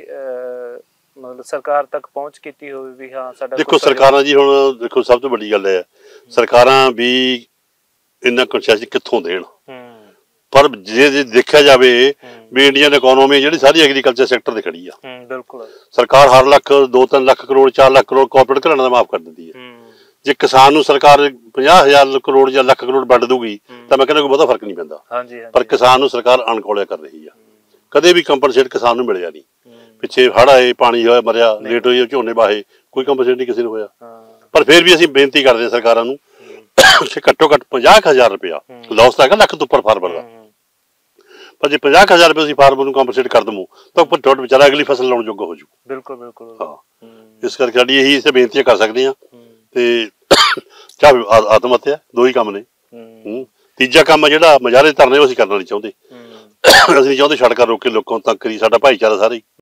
ਮਤਲਬ ਸਰਕਾਰ ਤੱਕ ਪਹੁੰਚ ਕੀਤੀ ਹੋਵੇ ਵੀ ਹਾਂ ਸਾਡਾ ਦੇਖੋ ਸਰਕਾਰਾਂ ਜੀ ਹੁਣ ਦੇਖੋ ਸਭ ਤੋਂ ਵੱਡੀ ਗੱਲ ਹੈ ਸਰਕਾਰਾਂ ਵੀ ਇੰਨਾ ਕੰਸੈਸ਼ਨ ਕਿੱਥੋਂ ਦੇਣ? ਪਰ ਜੇ ਜੇ ਦੇਖਿਆ ਜਾਵੇ ਵੀ ਇੰਡੀਅਨ ਇਕਨੋਮੀ ਜਿਹੜੀ ਸਾਰੀ ਐਗਰੀਕਲਚਰ ਸੈਕਟਰ ਤੇ ਖੜੀ ਆ। ਹੂੰ, ਬਿਲਕੁਲ। ਸਰਕਾਰ ਹਰ ਲੱਖ 2-3 ਲੱਖ ਕਰੋੜ 4 ਲੱਖ ਕਰੋੜ ਕਾਰਪੋਰੇਟ ਘਰਾਣਾ ਦਾ ਮਾਫ ਕਰ ਦਿੰਦੀ ਹੈ। ਹੂੰ, ਜੇ ਕਿਸਾਨ ਨੂੰ ਸਰਕਾਰ 50000 ਕਰੋੜ ਜਾਂ ਲੱਖ ਕਰੋੜ ਵੰਡ ਦੂਗੀ ਤਾਂ ਮੈਂ ਕਹਿੰਦਾ ਕੋਈ ਬਹੁਤਾ ਫ਼ਰਕ ਨਹੀਂ ਪੈਂਦਾ। ਹਾਂਜੀ ਪਰ ਕਿਸਾਨ ਨੂੰ ਸਰਕਾਰ ਅਣਕੌਲਿਆ ਕਰ ਰਹੀ ਆ। ਕਦੇ ਵੀ ਕੰਪਨਸੇਟ ਕਿਸਾਨ ਨੂੰ ਮਿਲਿਆ ਨਹੀਂ। ਪਿੱਛੇ ਹੜ੍ਹ ਆਏ ਪਾਣੀ ਹੋਇਆ ਮਰਿਆ ਲੇਟ ਹੋਈ ਝੋਨੇ ਬਾਹੇ ਕੋਈ ਕੰਪਨਸੇਟ ਨਹੀਂ ਕਿਸੇ ਨੂੰ ਹੋਇਆ। ਪਰ ਫਿਰ ਵੀ ਅਸੀਂ ਬੇਨਤੀ ਕਰਦੇ ਹਾਂ ਸਰਕਾਰਾਂ ਨੂੰ ਕਿ ਘੱਟੋ ਘੱਟ 50000 ਰੁਪਇਆ ਲਾਸ ਤਾਂ ਹੈਗਾ ਲੱਖ ਤੋਂ ਉੱਪਰ ਫਾਰਮਰ ਦਾ। ਪਰ ਜੇ 50000 ਰੁਪਏ ਅਸੀਂ ਫਾਰਮਰ ਨੂੰ ਕੰਪਨਸੇਟ ਕਰ ਦਮੂ ਤਾਂ ਉੱਪਰ ਤੁਹਾਡਾ ਵਿਚਾਰਾ ਅਗਲੀ ਫਸਲ ਲਾਉਣ ਜੋਗਾ ਹੋ ਜੂ। ਬਿਲਕੁਲ ਬਿਲਕੁਲ। ਹਾਂ। ਇਸ ਕਰਕੇ ਸਾਡੀ ਇਹੀ ਇਸੇ ਬੇਨਤੀ ਕਰ ਸਕਦੇ ਹੂੰ, ਤੇ ਚਾਹ ਆਤਮ ਹੱਤਿਆ ਦੋ ਹੀ ਕੰਮ ਨੇ ਹੂੰ। ਤੀਜਾ ਕੰਮ ਜਿਹੜਾ ਮਜਾਰੇ ਧਰਨੇ ਉਹ ਅਸੀਂ ਕਰਨਾ ਨਹੀਂ ਚਾਹੁੰਦੇ। ਅਸੀਂ ਨਹੀਂ ਚਾਹੁੰਦੇ ਸੜਕਾਂ ਰੋਕ ਕੇ ਲੋਕਾਂ ਤੱਕ ਕਰੀ ਸਾਡਾ ਭਾਈਚਾਰਾ ਸਾਰੇ